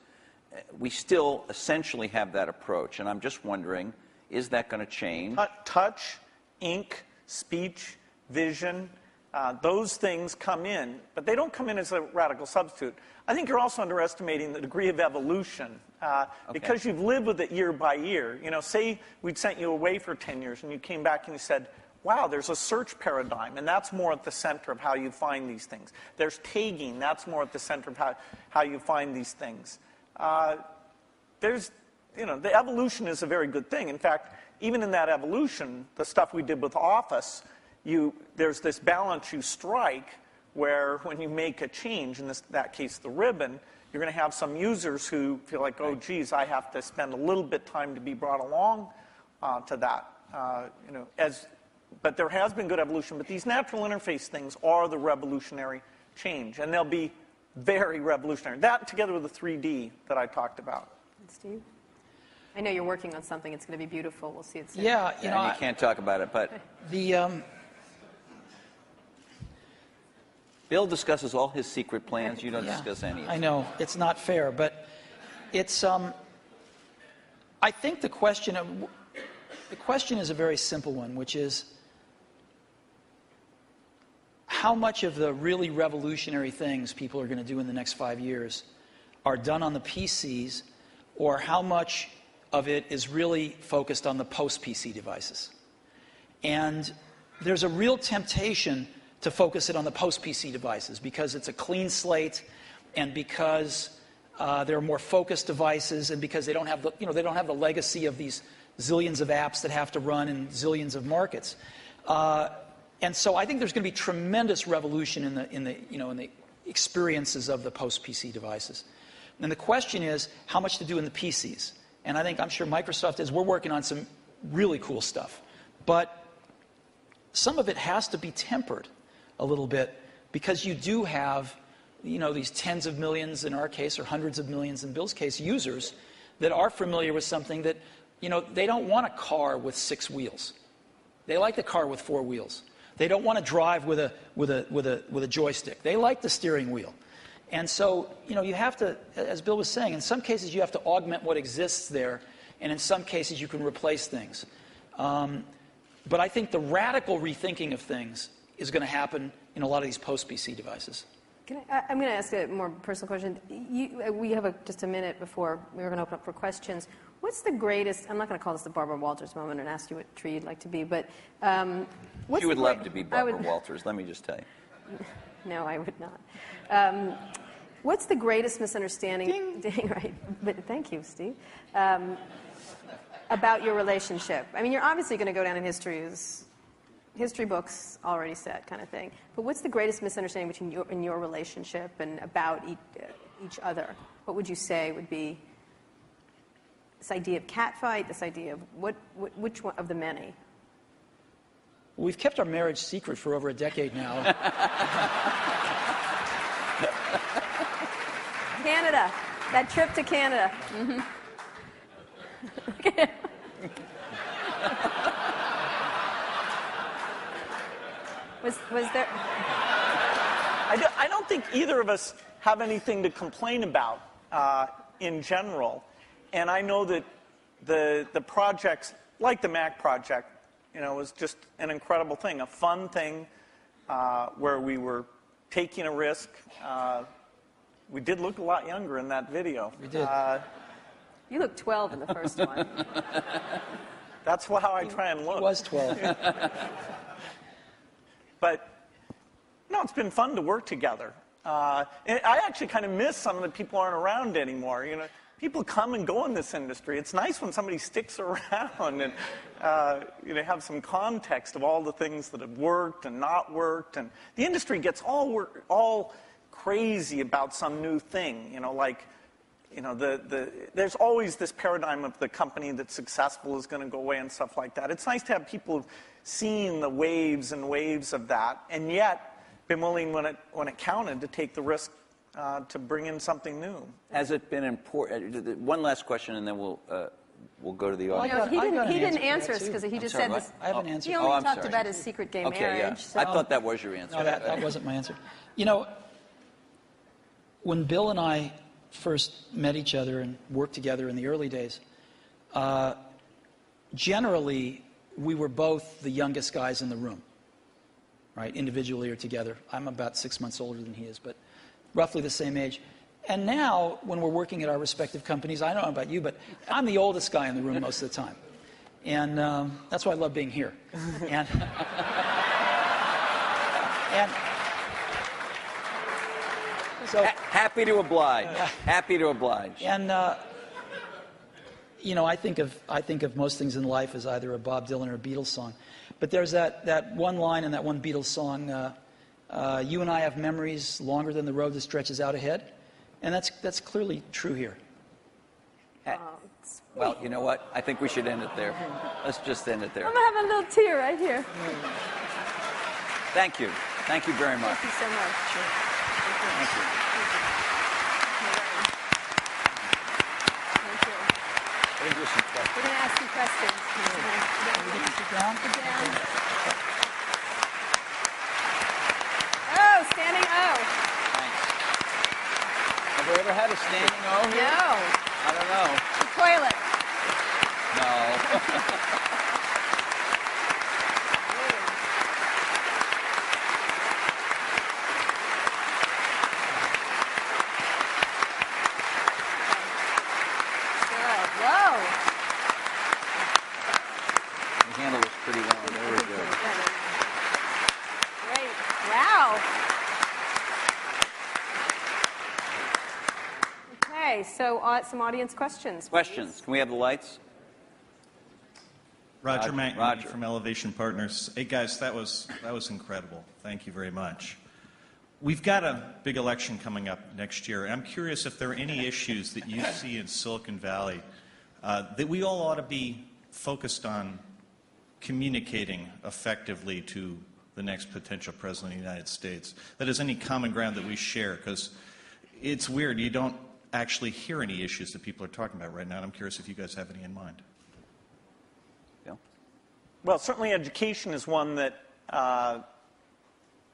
We still essentially have that approach, and I'm just wondering, is that going to change? tou- touch, ink, speech, vision. Uh, those things come in, but they don't come in as a radical substitute. I think you're also underestimating the degree of evolution uh, because you've lived with it year by year. You know, say we'd sent you away for 10 years and you came back and you said, wow, there's a search paradigm, and that's more at the center of how you find these things. There's tagging, that's more at the center of how, how you find these things. Uh, there's, you know, the evolution is a very good thing. In fact, even in that evolution, the stuff we did with Office, you, there's this balance you strike where when you make a change, in this, that case the ribbon, you're going to have some users who feel like, oh, geez, I have to spend a little bit time to be brought along uh, to that. Uh, you know, as, but there has been good evolution. But these natural interface things are the revolutionary change, and they'll be very revolutionary. That together with the 3D that I talked about. Steve? I know you're working on something. It's going to be beautiful. We'll see it soon. Yeah, you know, and you I- can't talk about it, but the um, Bill discusses all his secret plans. You don't yeah, discuss any of I know it's not fair, but it's. Um, I think the question of, the question is a very simple one, which is how much of the really revolutionary things people are going to do in the next five years are done on the PCs, or how much of it is really focused on the post PC devices. And there's a real temptation to focus it on the post PC devices because it's a clean slate and because uh, they're more focused devices and because they don't have the, you know, they don't have the legacy of these zillions of apps that have to run in zillions of markets. Uh, and so I think there's going to be tremendous revolution in the, in the, you know, in the experiences of the post PC devices. And the question is how much to do in the PCs. And I think I'm sure Microsoft is. We're working on some really cool stuff. But some of it has to be tempered a little bit because you do have you know these tens of millions in our case or hundreds of millions in bill's case users that are familiar with something that you know they don't want a car with six wheels they like the car with four wheels they don't want to drive with a with a with a with a joystick they like the steering wheel And so, you know, you have to, as Bill was saying, in some cases you have to augment what exists there, and in some cases you can replace things. Um, but I think the radical rethinking of things is going to happen in a lot of these post-PC devices. Can I, I'm going to ask a more personal question. You, we have a, just a minute before we are going to open up for questions. What's the greatest? I'm not going to call this the Barbara Walters moment and ask you what tree you'd like to be, but um, You would love to be Barbara would- Walters, let me just tell you. No, I would not. Um, what's the greatest misunderstanding? Ding. right. But thank you, Steve. Um, about your relationship. I mean, you're obviously going to go down in history as history books already said, kind of thing. But what's the greatest misunderstanding between your in your relationship and about each, uh, each other? What would you say would be this idea of catfight? This idea of what, what which one of the many? We've kept our marriage secret for over a decade now. Canada. That trip to Canada. Mhm. was, was there. I, do, I don't think either of us have anything to complain about uh, in general. And I know that the, the projects, like the Mac project, you know, was just an incredible thing, a fun thing uh, where we were taking a risk. Uh, we did look a lot younger in that video. We did. Uh, You look 12 in the first one. that's how I try and look. It was 12. But no, it's been fun to work together. Uh, and I actually kind of miss some of the people aren't around anymore. You know, people come and go in this industry. It's nice when somebody sticks around and uh, you know have some context of all the things that have worked and not worked. And the industry gets all work, all crazy about some new thing. You know, like you know, the, the, there's always this paradigm of the company that's successful is going to go away and stuff like that. It's nice to have people seen the waves and waves of that, and yet been willing, when it, when it counted, to take the risk to bring in something new. Has it been important? One last question, and then we'll, uh, we'll go to the Well, I audience. he didn't, got an he didn't answer for answer that, us because he I'm just sorry, said this. I have an Oh. answer. He only Oh, talked sorry. about his secret gay Okay, marriage. yeah. So. I thought that was your answer. No, that, that wasn't my answer. You know, when Bill and I first met each other and worked together in the early days, uh, generally we were both the youngest guys in the room, right? Individually or together. I'm about six months older than he is, but roughly the same age. And now, when we're working at our respective companies, I don't know about you, but I'm the oldest guy in the room most of the time. And um, that's why I love being here. And, and so, Ha- Happy to oblige. Happy to oblige. and uh, you know, I think of I think of most things in life as either a Bob Dylan or a Beatles song. But there's that, that one line in that one Beatles song, uh, uh, "You and I have memories longer than the road that stretches out ahead," and that's that's clearly true here. Well, you know what? I think we should end it there. Let's just end it there. I'm gonna have a little tear right here. Thank you. Thank you very much. Thank you so much. Thank you. Thank you. There's some. We're gonna ask you questions. Sit down standing O. Thanks. Have we ever had a standing O here? No. I don't know. The toilet. No. Good. Whoa. You handled this pretty well. Very good. Great. Wow. Okay, so uh, some audience questions. please. Questions? Can we have the lights? Roger Roger- McNamee Roger. from Elevation Partners. Hey guys, that was that was incredible. Thank you very much. We've got a big election coming up next year. I'm curious if there are any issues that you see in Silicon Valley uh, that we all ought to be focused on communicating effectively to the next potential president of the United States. That is any common ground that we share, because it's weird. You don't actually hear any issues that people are talking about right now. And I'm curious if you guys have any in mind. Bill? Well, certainly education is one that uh,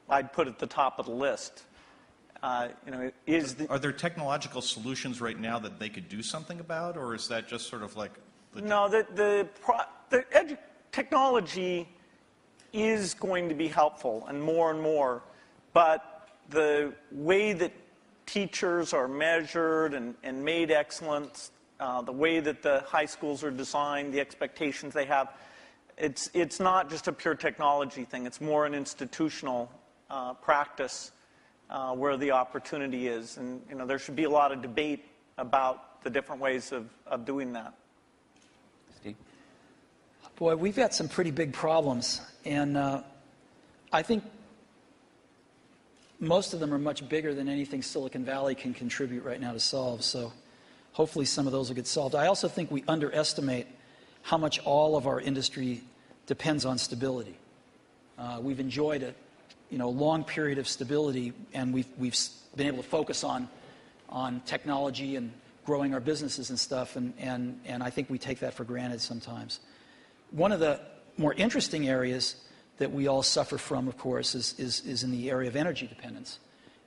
I'd put at the top of the list. Uh, you know, is the, Are there technological solutions right now that they could do something about, or is that just sort of like the no, the, the, pro, the technology is going to be helpful and more and more, but the way that teachers are measured and, and made excellent, uh, the way that the high schools are designed, the expectations they have, it's, it's not just a pure technology thing. It's more an institutional uh, practice uh, where the opportunity is. And you know, there should be a lot of debate about the different ways of, of doing that. Steve? Boy, we've got some pretty big problems, and uh, I think most of them are much bigger than anything Silicon Valley can contribute right now to solve. So hopefully some of those will get solved. I also think we underestimate how much all of our industry depends on stability. Uh, we've enjoyed a you know, long period of stability, and we've, we've been able to focus on, on technology and growing our businesses and stuff, and, and, and I think we take that for granted sometimes. One of the more interesting areas that we all suffer from, of course, is, is, is in the area of energy dependence.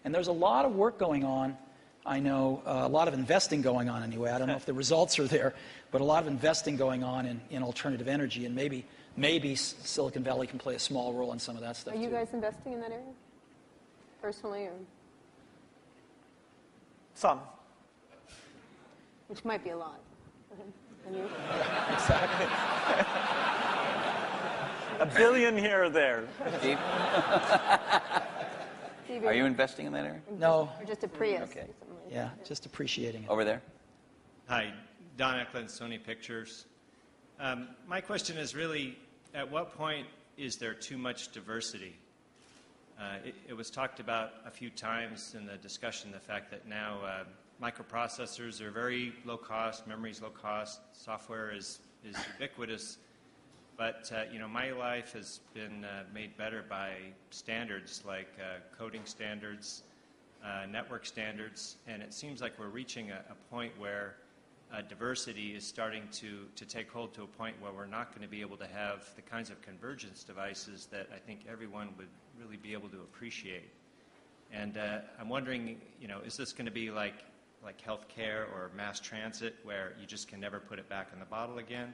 And there's a lot of work going on. I know uh, a lot of investing going on anyway. I don't know if the results are there, but a lot of investing going on in, in alternative energy, and maybe, maybe Silicon Valley can play a small role in some of that stuff Are you too. guys investing in that area? Personally, or, Some. which might be a lot. And you? A billion here or there. Steve? Steve, Are you investing in that area? No, Or just a Prius? Okay. like yeah, just appreciating it. Over there? Hi, Don Eklund, Sony Pictures. Um, my question is really, at what point is there too much diversity? Uh, it, it was talked about a few times in the discussion, the fact that now uh, microprocessors are very low cost, memory's low cost, software is, is ubiquitous. But uh, you know, my life has been uh, made better by standards like uh, coding standards, uh, network standards, and it seems like we're reaching a, a point where uh, diversity is starting to, to take hold to a point where we're not going to be able to have the kinds of convergence devices that I think everyone would really be able to appreciate. And uh, I'm wondering, you know, is this going to be like like healthcare or mass transit, where you just can never put it back in the bottle again?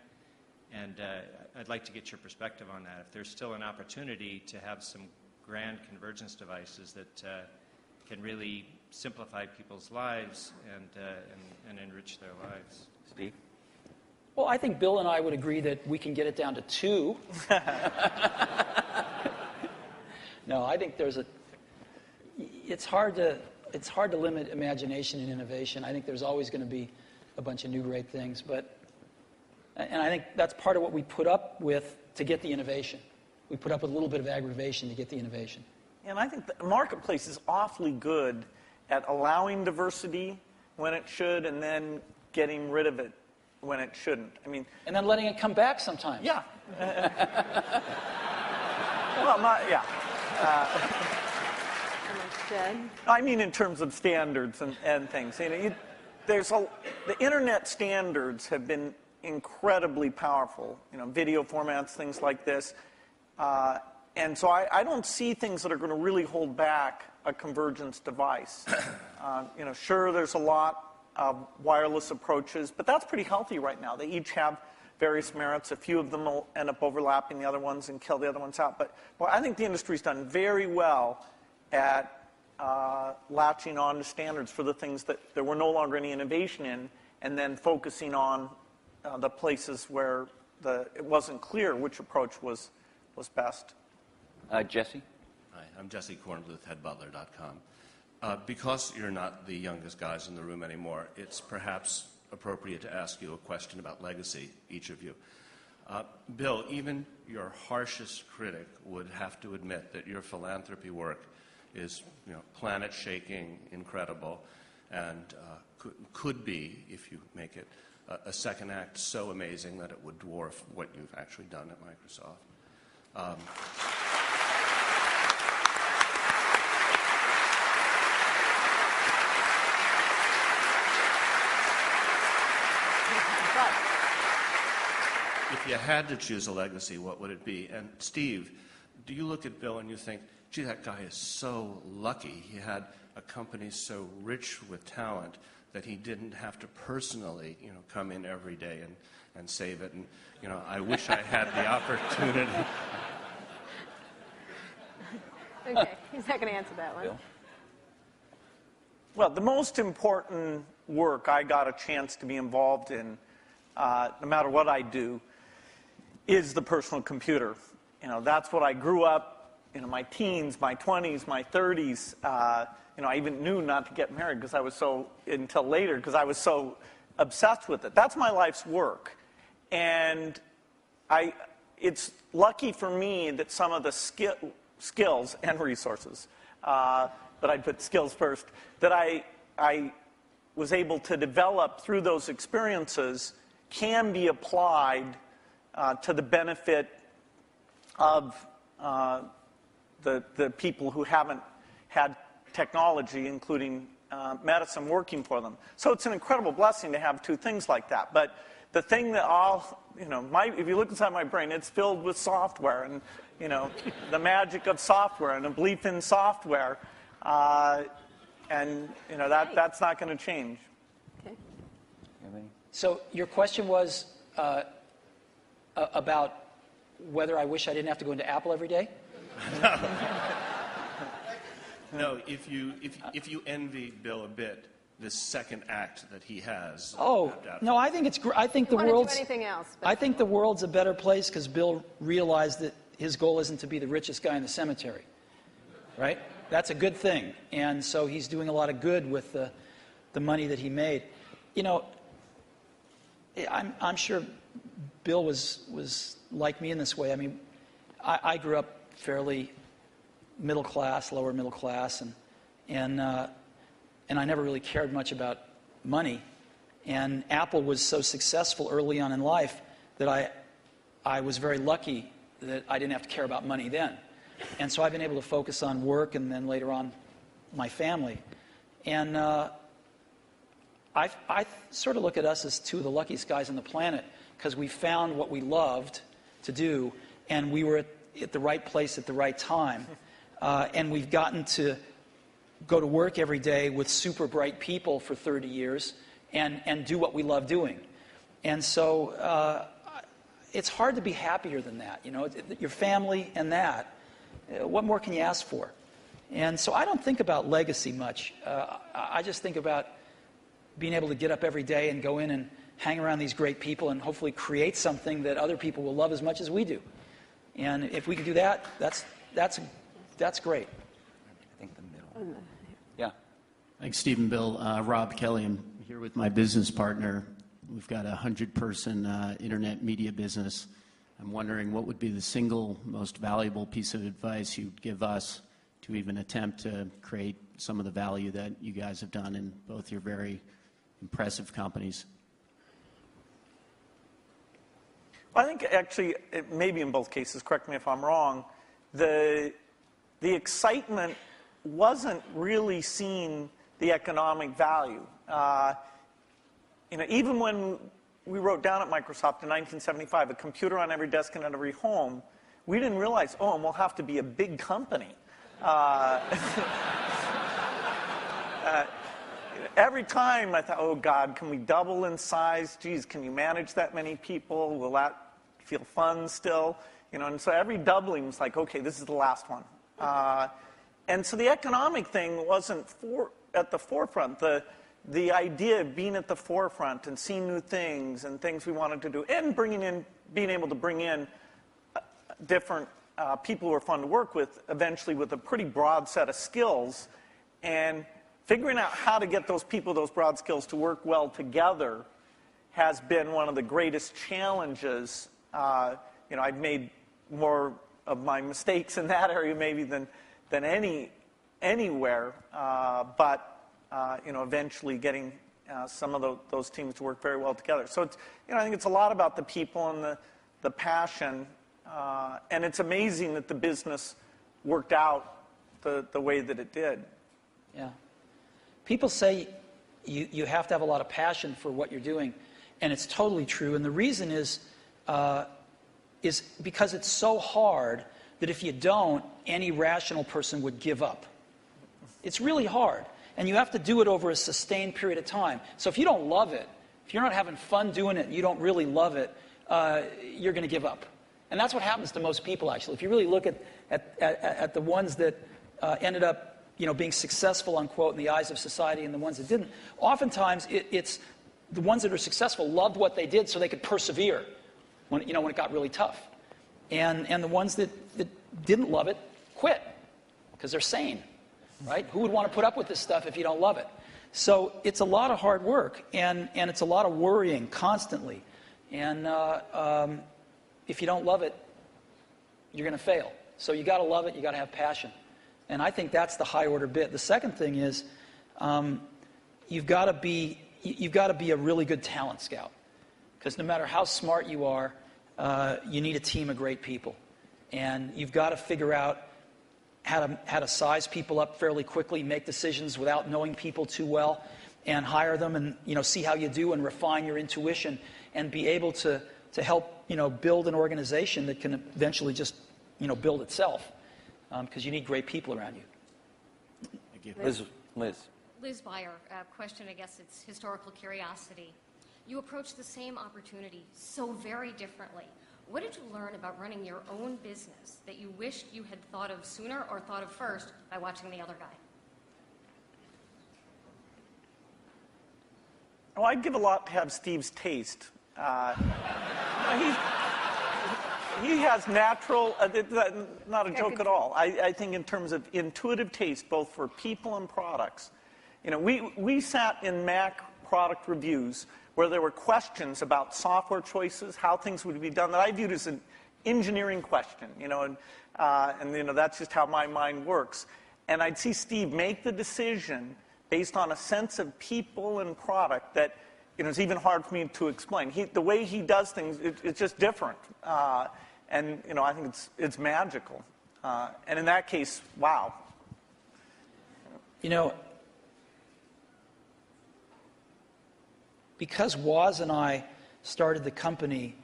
And uh, I'd like to get your perspective on that. If there's still an opportunity to have some grand convergence devices that uh, can really simplify people's lives and, uh, and, and enrich their lives. Steve? Well, I think Bill and I would agree that we can get it down to two. no, I think there's a. It's hard to it's hard to limit imagination and innovation. I think there's always going to be a bunch of new great things, but and I think that's part of what we put up with to get the innovation. We put up with a little bit of aggravation to get the innovation. And I think the marketplace is awfully good at allowing diversity when it should and then getting rid of it when it shouldn't. I mean, And then letting it come back sometimes. yeah. well, not, yeah. Jed? I mean, in terms of standards and, and things. You know, you, there's a, the internet standards have been incredibly powerful. You know, video formats, things like this. Uh, and so I, I don't see things that are going to really hold back a convergence device. uh, you know, sure, there's a lot of wireless approaches, but that's pretty healthy right now. They each have various merits. A few of them will end up overlapping the other ones and kill the other ones out. But well, I think the industry's done very well at uh, latching on to standards for the things that there were no longer any innovation in, and then focusing on uh, the places where the, it wasn't clear which approach was, was best. Uh, Jesse? Hi, I'm Jesse Kornbluth, headbutler.com. Uh, because you're not the youngest guys in the room anymore, it's perhaps appropriate to ask you a question about legacy, each of you. Uh, Bill, even your harshest critic would have to admit that your philanthropy work is you know, planet shaking, incredible, and uh, could, could be, if you make it, a, second act so amazing that it would dwarf what you've actually done at Microsoft. Um, If you had to choose a legacy, what would it be? And Steve, do you look at Bill and you think, gee, that guy is so lucky. He had a company so rich with talent that he didn't have to personally, you know, come in every day and, and save it. And, you know, I wish I had the opportunity. Okay, he's not going to answer that one. Bill? Well, the most important work I got a chance to be involved in, uh, no matter what I do, is the personal computer. You know, that's what I grew up, you know, my teens, my 20s, my 30s. Uh, you know, I even knew not to get married because I was so, until later, because I was so obsessed with it. That's my life's work. And I, it's lucky for me that some of the skill, skills and resources, uh, but I'd put skills first, that I, I was able to develop through those experiences can be applied uh, to the benefit of uh, the, the people who haven't had technology, including uh, medicine, working for them. So it's an incredible blessing to have two things like that. But the thing that I'll, you know, my, if you look inside my brain, it's filled with software and, you know, the magic of software and a belief in software. Uh, and, you know, that, that's not going to change. Okay. So your question was uh, about whether I wish I didn't have to go into Apple every day? No, if you, if, if you envy Bill a bit, this second act that he has. Oh, no, I think it's, gr- I think the Want world's, anything else? but- I think the world's a better place because Bill realized that his goal isn't to be the richest guy in the cemetery, right? That's a good thing. And so he's doing a lot of good with the, the money that he made. You know, I'm, I'm sure Bill was, was like me in this way. I mean, I, I grew up fairly middle class, lower middle class, and, and, uh, and I never really cared much about money. And Apple was so successful early on in life that I, I was very lucky that I didn't have to care about money then. And so I've been able to focus on work and then later on my family. And uh, I, I sort of look at us as two of the luckiest guys on the planet because we found what we loved to do and we were at, at the right place at the right time. Uh, and we've gotten to go to work every day with super bright people for 30 years and, and do what we love doing. And so uh, it's hard to be happier than that. You know, your family and that. Uh, what more can you ask for? And so I don't think about legacy much. Uh, I I just think about being able to get up every day and go in and hang around these great people and hopefully create something that other people will love as much as we do. And if we can do that, that's, that's, that's great. I think the middle. Yeah. Thanks, Steve and Bill. Uh, Rob Kelly. I'm here with my business partner. We've got a 100 person uh, internet media business. I'm wondering what would be the single most valuable piece of advice you'd give us to even attempt to create some of the value that you guys have done in both your very impressive companies. I think actually, maybe in both cases, correct me if I'm wrong, the, the excitement wasn't really seeing the economic value. Uh, you know, even when we wrote down at Microsoft in 1975, a computer on every desk and in every home, we didn't realize, oh, and we'll have to be a big company. Uh, uh, every time I thought, oh God, can we double in size? Geez, can you manage that many people? Will that feel fun still? You know, and so every doubling was like, okay, this is the last one. Uh, and so the economic thing wasn't for, at the forefront. The, the idea of being at the forefront and seeing new things and things we wanted to do, and bringing in, being able to bring in uh, different uh, people who are fun to work with, eventually with a pretty broad set of skills, and figuring out how to get those people, those broad skills, to work well together has been one of the greatest challenges. Uh, you know, I've made more of my mistakes in that area maybe than, than any anywhere, uh, but uh, you know, eventually getting uh, some of those, those teams to work very well together. So it's, you know, I think it's a lot about the people and the, the passion, uh, and it's amazing that the business worked out the, the way that it did. Yeah. People say you, you have to have a lot of passion for what you're doing, and it's totally true. And the reason is, uh, is because it's so hard that if you don't, any rational person would give up. It's really hard. And you have to do it over a sustained period of time. So if you don't love it, if you're not having fun doing it, you don't really love it, uh, you're going to give up. And that's what happens to most people, actually. If you really look at, at, at, at the ones that uh, ended up you know, being successful, unquote, in the eyes of society and the ones that didn't, oftentimes it, it's the ones that are successful loved what they did so they could persevere when, you know, when it got really tough. And, and the ones that, that didn't love it quit because they're sane, right? Who would want to put up with this stuff if you don't love it? So it's a lot of hard work and, and it's a lot of worrying constantly. And uh, um, if you don't love it, you're going to fail. So you got to love it, you got to have passion. And I think that's the high order bit. The second thing is um, you've got to be you've got to be a really good talent scout because no matter how smart you are, uh, you need a team of great people, and you've got to figure out how to how to size people up fairly quickly, make decisions without knowing people too well, and hire them, and you know see how you do and refine your intuition, and be able to to help you know build an organization that can eventually just you know build itself because um, you need great people around you. Thank you. Liz. Liz. Liz Beyer, uh, question, I guess it's historical curiosity. You approach the same opportunity so very differently. What did you learn about running your own business that you wished you had thought of sooner or thought of first by watching the other guy? Well, I'd give a lot to have Steve's taste. Uh, he has natural, uh, not a joke at all. I, I, think in terms of intuitive taste, both for people and products. You know, we, we sat in Mac product reviews where there were questions about software choices, how things would be done, that I viewed as an engineering question, you know, and, uh, and you know, that's just how my mind works. And I'd see Steve make the decision based on a sense of people and product that, you know, it's even hard for me to explain. He, the way he does things, it, it's just different. Uh, and, you know, I think it's, it's magical. Uh, and in that case, wow. You know, because Woz and I started the company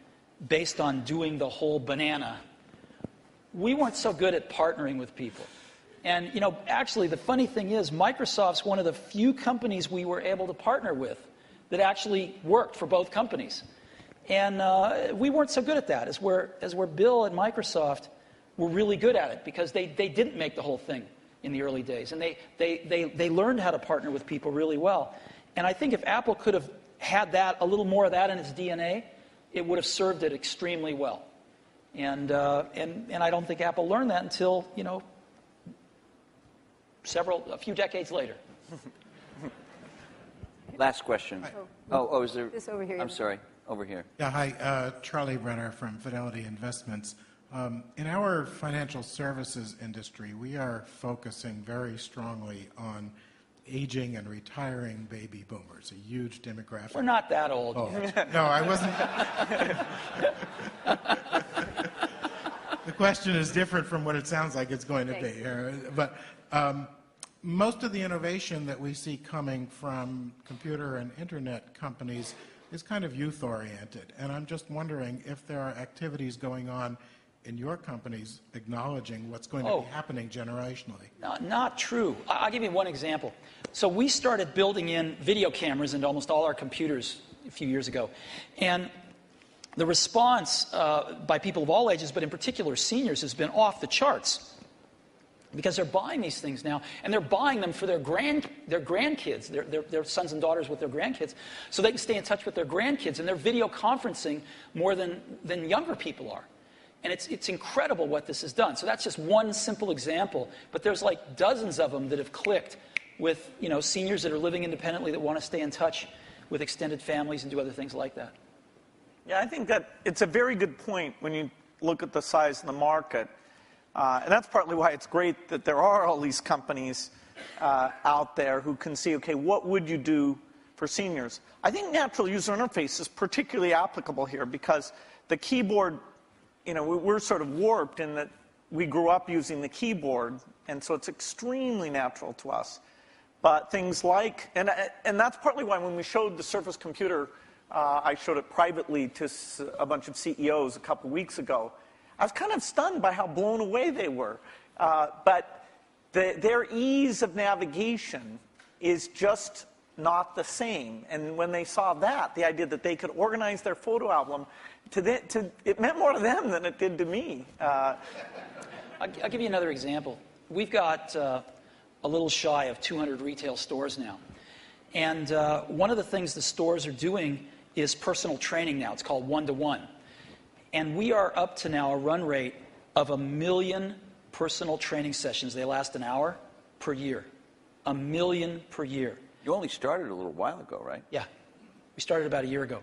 based on doing the whole banana, we weren't so good at partnering with people. And, you know, actually, the funny thing is, Microsoft's one of the few companies we were able to partner with that actually worked for both companies. And uh, we weren't so good at that, as where, as where Bill at Microsoft were really good at it because they, they didn't make the whole thing in the early days. And they, they, they, they learned how to partner with people really well. And I think if Apple could have had that, a little more of that in its DNA, it would have served it extremely well. And, uh, and, and I don't think Apple learned that until, you know, several, a few decades later. Last question. Oh, oh, is there? This over here. I'm sorry over here. Yeah, hi, uh, Charlie Brenner from Fidelity Investments. Um, in our financial services industry, we are focusing very strongly on aging and retiring baby boomers, a huge demographic. We're not that old. Oh, no, I wasn't. the question is different from what it sounds like it's going to Thanks. be. Uh, but um, most of the innovation that we see coming from computer and internet companies is kind of youth oriented. And I'm just wondering if there are activities going on in your companies acknowledging what's going to oh, be happening generationally. Not, not true. I'll give you one example. So we started building in video cameras into almost all our computers a few years ago. And the response uh, by people of all ages, but in particular seniors, has been off the charts because they're buying these things now and they're buying them for their, grand, their grandkids their, their, their, sons and daughters with their grandkids so they can stay in touch with their grandkids and they're video conferencing more than, than younger people are and it's, it's incredible what this has done so that's just one simple example but there's like dozens of them that have clicked with you know, seniors that are living independently that want to stay in touch with extended families and do other things like that yeah i think that it's a very good point when you look at the size of the market uh, and that's partly why it's great that there are all these companies uh, out there who can see, okay, what would you do for seniors? I think natural user interface is particularly applicable here because the keyboard, you know, we're sort of warped in that we grew up using the keyboard, and so it's extremely natural to us. But things like, and, and that's partly why when we showed the Surface computer, uh, I showed it privately to a bunch of CEOs a couple weeks ago. I was kind of stunned by how blown away they were. Uh, but the, their ease of navigation is just not the same. And when they saw that, the idea that they could organize their photo album, to the, to, it meant more to them than it did to me. Uh, I'll, I'll give you another example. We've got uh, a little shy of 200 retail stores now. And uh, one of the things the stores are doing is personal training now. It's called one to one. And we are up to now a run rate of a million personal training sessions. They last an hour per year. A million per year. You only started a little while ago, right? Yeah. We started about a year ago.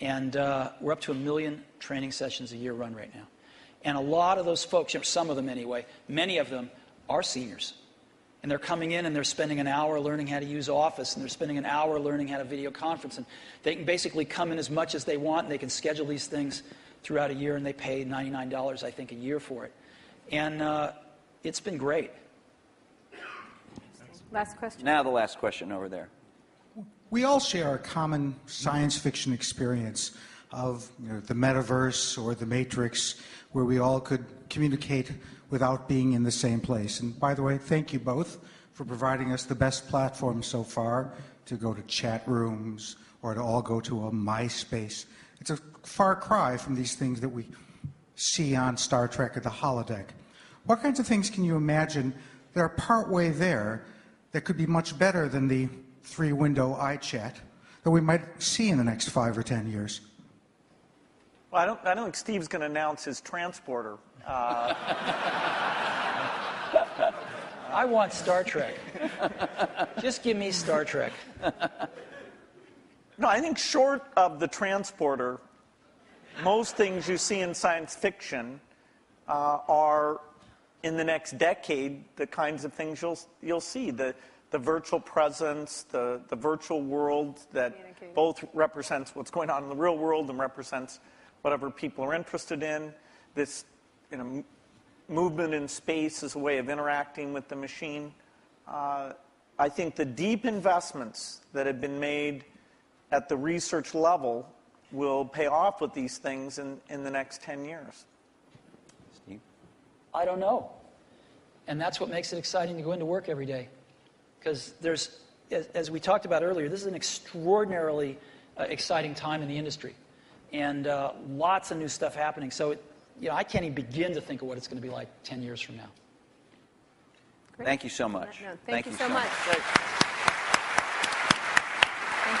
And uh, we're up to a million training sessions a year run right now. And a lot of those folks, you know, some of them anyway, many of them are seniors. And they're coming in and they're spending an hour learning how to use Office, and they're spending an hour learning how to video conference. And they can basically come in as much as they want, and they can schedule these things throughout a year, and they pay $99, I think, a year for it. And uh, it's been great. Last question. Now, the last question over there. We all share a common science fiction experience of you know, the metaverse or the matrix where we all could communicate without being in the same place. And by the way, thank you both for providing us the best platform so far to go to chat rooms or to all go to a MySpace. It's a far cry from these things that we see on Star Trek or the holodeck. What kinds of things can you imagine that are partway there that could be much better than the three window iChat that we might see in the next five or ten years? well, I, don't, I don't think Steve's going to announce his transporter. Uh, I want Star Trek. Just give me Star Trek. no, I think short of the transporter, most things you see in science fiction uh, are in the next decade the kinds of things you'll, you'll see. The, the virtual presence, the, the virtual world that both represents what's going on in the real world and represents whatever people are interested in. This you know, m- movement in space as a way of interacting with the machine. Uh, I think the deep investments that have been made at the research level will pay off with these things in, in the next 10 years. Steve? I don't know. And that's what makes it exciting to go into work every day. Because there's, as, as we talked about earlier, this is an extraordinarily uh, exciting time in the industry. And uh, lots of new stuff happening. So, it, you know, I can't even begin to think of what it's going to be like 10 years from now. Great. Thank you so much. No, thank, you, so much. Thank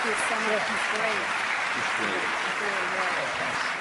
you so much. It's great. Appreciate it. It's really good. Thanks.